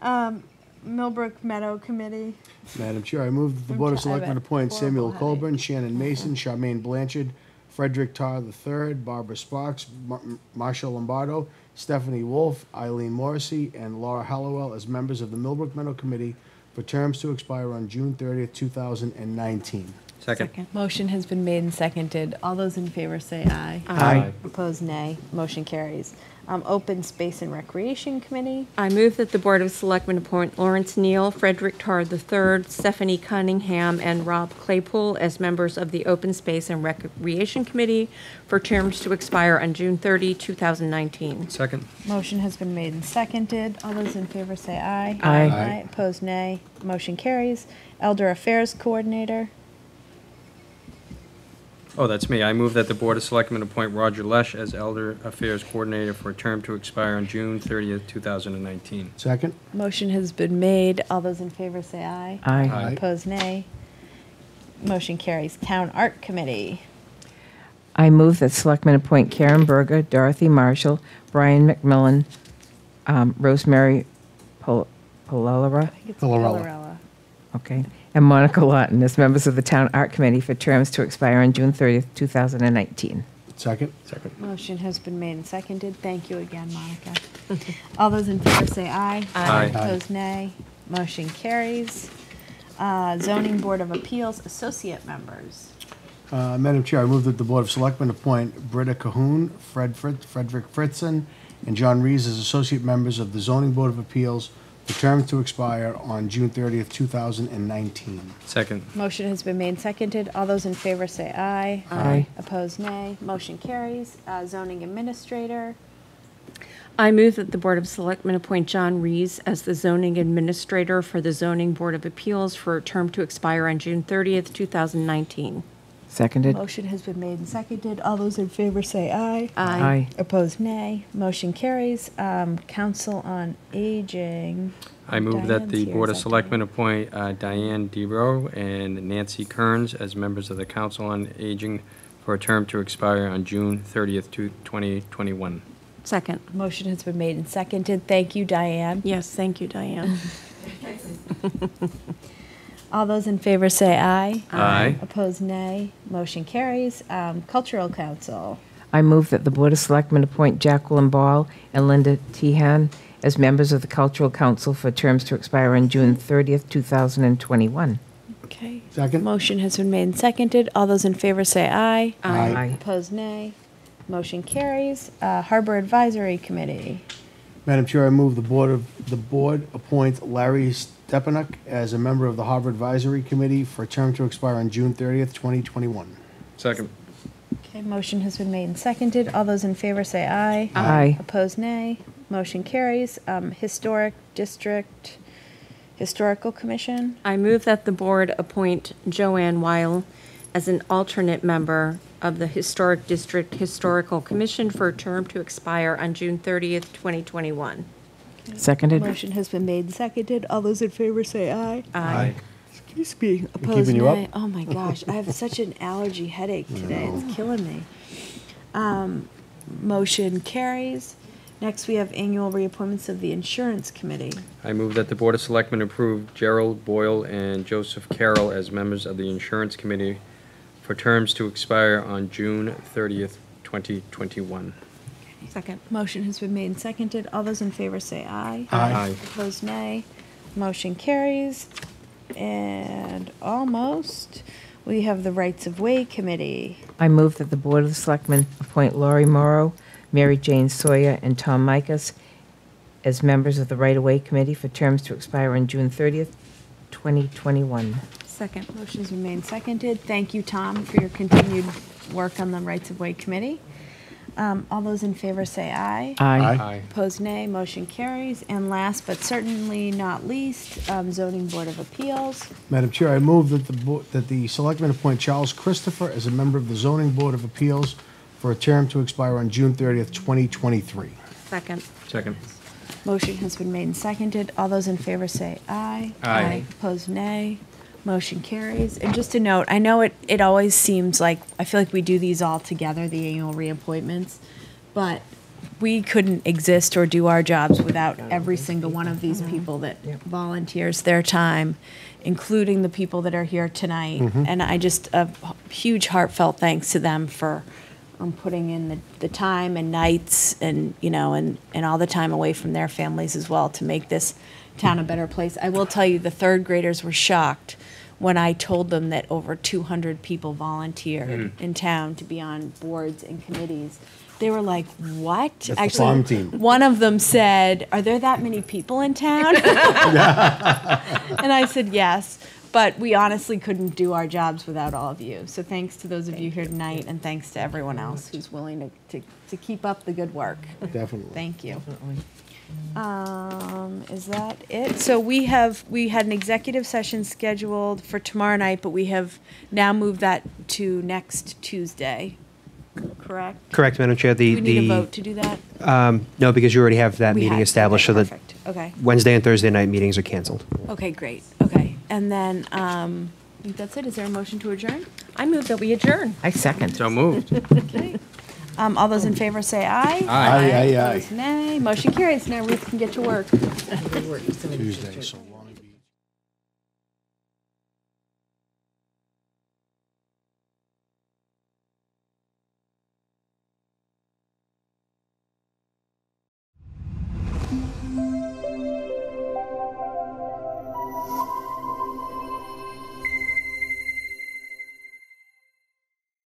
Um, Millbrook Meadow Committee. Madam Chair, I move that the Board of Selectmen appoint Samuel Horrible Colburn, Shannon Mason, Charmaine Blanchard, Frederick Tarr III, Barbara Sparks, Mar- Marshall Lombardo, Stephanie Wolf, Eileen Morrissey, and Laura Hallowell as members of the Millbrook Meadow Committee for terms to expire on June 30th, 2019. Second. Motion has been made and seconded. All those in favor say aye. Aye. Opposed, nay. Motion carries. Um, Open Space and Recreation Committee. I move that the Board of Selectmen appoint Lawrence Neal, Frederick Tarr III, Stephanie Cunningham, and Rob Claypool as members of the Open Space and Recreation Committee for terms to expire on June 30, 2019. Second. Motion has been made and seconded. All those in favor say aye. Aye. Aye. Opposed, nay. Motion carries. Elder Affairs Coordinator. Oh, that's me. I move that the Board of Selectmen appoint Roger Lesh as Elder Affairs Coordinator for a term to expire on June 30th, 2019. Second? Motion has been made. All those in favor say aye. Aye. Aye. Opposed, nay. Motion carries. Town Art Committee. I move that Selectmen appoint Karen Berger, Dorothy Marshall, Brian McMillan, um, Rosemary Pol- Pollara, I think it's Pillarella. Pillarella. okay, and Monica Lawton as members of the Town Art Committee for terms to expire on June 30th, 2019. Second? Second. Motion has been made and seconded. Thank you again, Monica. [LAUGHS] All those in favor say aye. Aye. Aye. Opposed, nay. Motion carries. Uh, Zoning Board of Appeals Associate Members. Uh, Madam Chair, I move that the Board of Selectmen appoint Britta Cahoon, Fred Fritz, Frederick Fritzen, and John Rees as associate members of the Zoning Board of Appeals for terms to expire on June 30th, 2019. Second. Motion has been made and seconded. All those in favor say aye. Aye. Opposed, nay. Motion carries. Uh, Zoning Administrator. I move that the Board of Selectmen appoint John Rees as the zoning administrator for the Zoning Board of Appeals for a term to expire on June 30th, 2019. Seconded. Motion has been made and seconded. All those in favor say aye. Aye. Aye. Opposed, nay. Motion carries. Um, Council on Aging. I move that Diane's the here, Board of is that Selectmen appoint uh, Diane DeRoe and Nancy Kearns as members of the Council on Aging for a term to expire on June 30th, to 2021. Second. Motion has been made and seconded. Thank you, Diane. Yes, thank you, Diane. [LAUGHS] All those in favor say aye. Aye. Opposed, nay. Motion carries. Um, Cultural Council. I move that the Board of Selectmen appoint Jacqueline Ball and Linda Tehan as members of the Cultural Council for terms to expire on June 30th, 2021. Okay. Second. Motion has been made and seconded. All those in favor say aye. Aye. Aye. Opposed, nay. Motion carries. Uh, Harbor Advisory Committee. Madam Chair, I move the Board of, the Board appoint Larry Stepanuck as a member of the Harbor Advisory Committee for a term to expire on June thirtieth, twenty twenty-one. Second. Okay, motion has been made and seconded. All those in favor say aye. Aye. Opposed, nay. Motion carries. Um, Historic District, Historical Commission. I move that the board appoint Joanne Weil as an alternate member of the Historic District Historical Commission for a term to expire on June 30th, 2021. Seconded. Motion has been made and seconded. All those in favor say aye. Aye. Excuse me. Opposed, keeping you up? nay. Oh, my [LAUGHS] gosh, I have such an allergy headache today. It's killing me. Um, Motion carries. Next, we have annual reappointments of the Insurance Committee. I move that the Board of Selectmen approve Gerald Boyle and Joseph Carroll as members of the Insurance Committee for terms to expire on June 30th, 2021. Second. Motion has been made and seconded. All those in favor say aye. Aye. Aye. Opposed, nay. Motion carries. And almost, we have the Rights of Way Committee. I move that the Board of Selectmen appoint Laurie Morrow, Mary Jane Sawyer, and Tom Micus as members of the Right-of-Way Committee for terms to expire on June 30th, 2021. Second. Motion has been made and seconded. Thank you, Tom, for your continued work on the Rights of Way Committee. Um, All those in favor say aye. Aye. Aye. Opposed, nay. Motion carries. And last but certainly not least, um, Zoning Board of Appeals. Madam Chair, I move that the, bo- that the Selectmen appoint Charles Christopher as a member of the Zoning Board of Appeals for a term to expire on June thirtieth, twenty twenty-three. Second. Second. Motion has been made and seconded. All those in favor say aye. Aye. Opposed, nay. Motion carries. And just a note, I know it, it always seems like, I feel like we do these all together, the annual reappointments, but we couldn't exist or do our jobs without every single one of these people that volunteers their time, including the people that are here tonight. And I just, a huge heartfelt thanks to them for um, putting in the, the time and nights and, you know, and, and all the time away from their families as well to make this town a better place. I will tell you, the third graders were shocked when I told them that over 200 people volunteered hmm. in town to be on boards and committees. They were like, "What?" That's the farm team. one of them said, "Are there that many people in town?" [LAUGHS] [LAUGHS] and I said, "Yes." But we honestly couldn't do our jobs without all of you. So thanks to those of you here tonight, and thanks to everyone else who's willing to, to, to keep up the good work. Definitely. Thank you. Um, is that it? So we have, we had an executive session scheduled for tomorrow night, but we have now moved that to next Tuesday, correct? Correct, Madam Chair. The, Do we need a the- vote to do that? Um, no, because you already have that We meeting had- established, okay, so that perfect. Okay, Wednesday and Thursday night meetings are canceled. okay, great, okay. And then, um, I think that's it. Is there a motion to adjourn? I move that we adjourn. I second. So moved. [LAUGHS] Okay. Um, all those in favor say aye. Aye. Aye, aye, aye. Opposed, nay. Motion carries. Now Ruth can get to work. Tuesday, so long.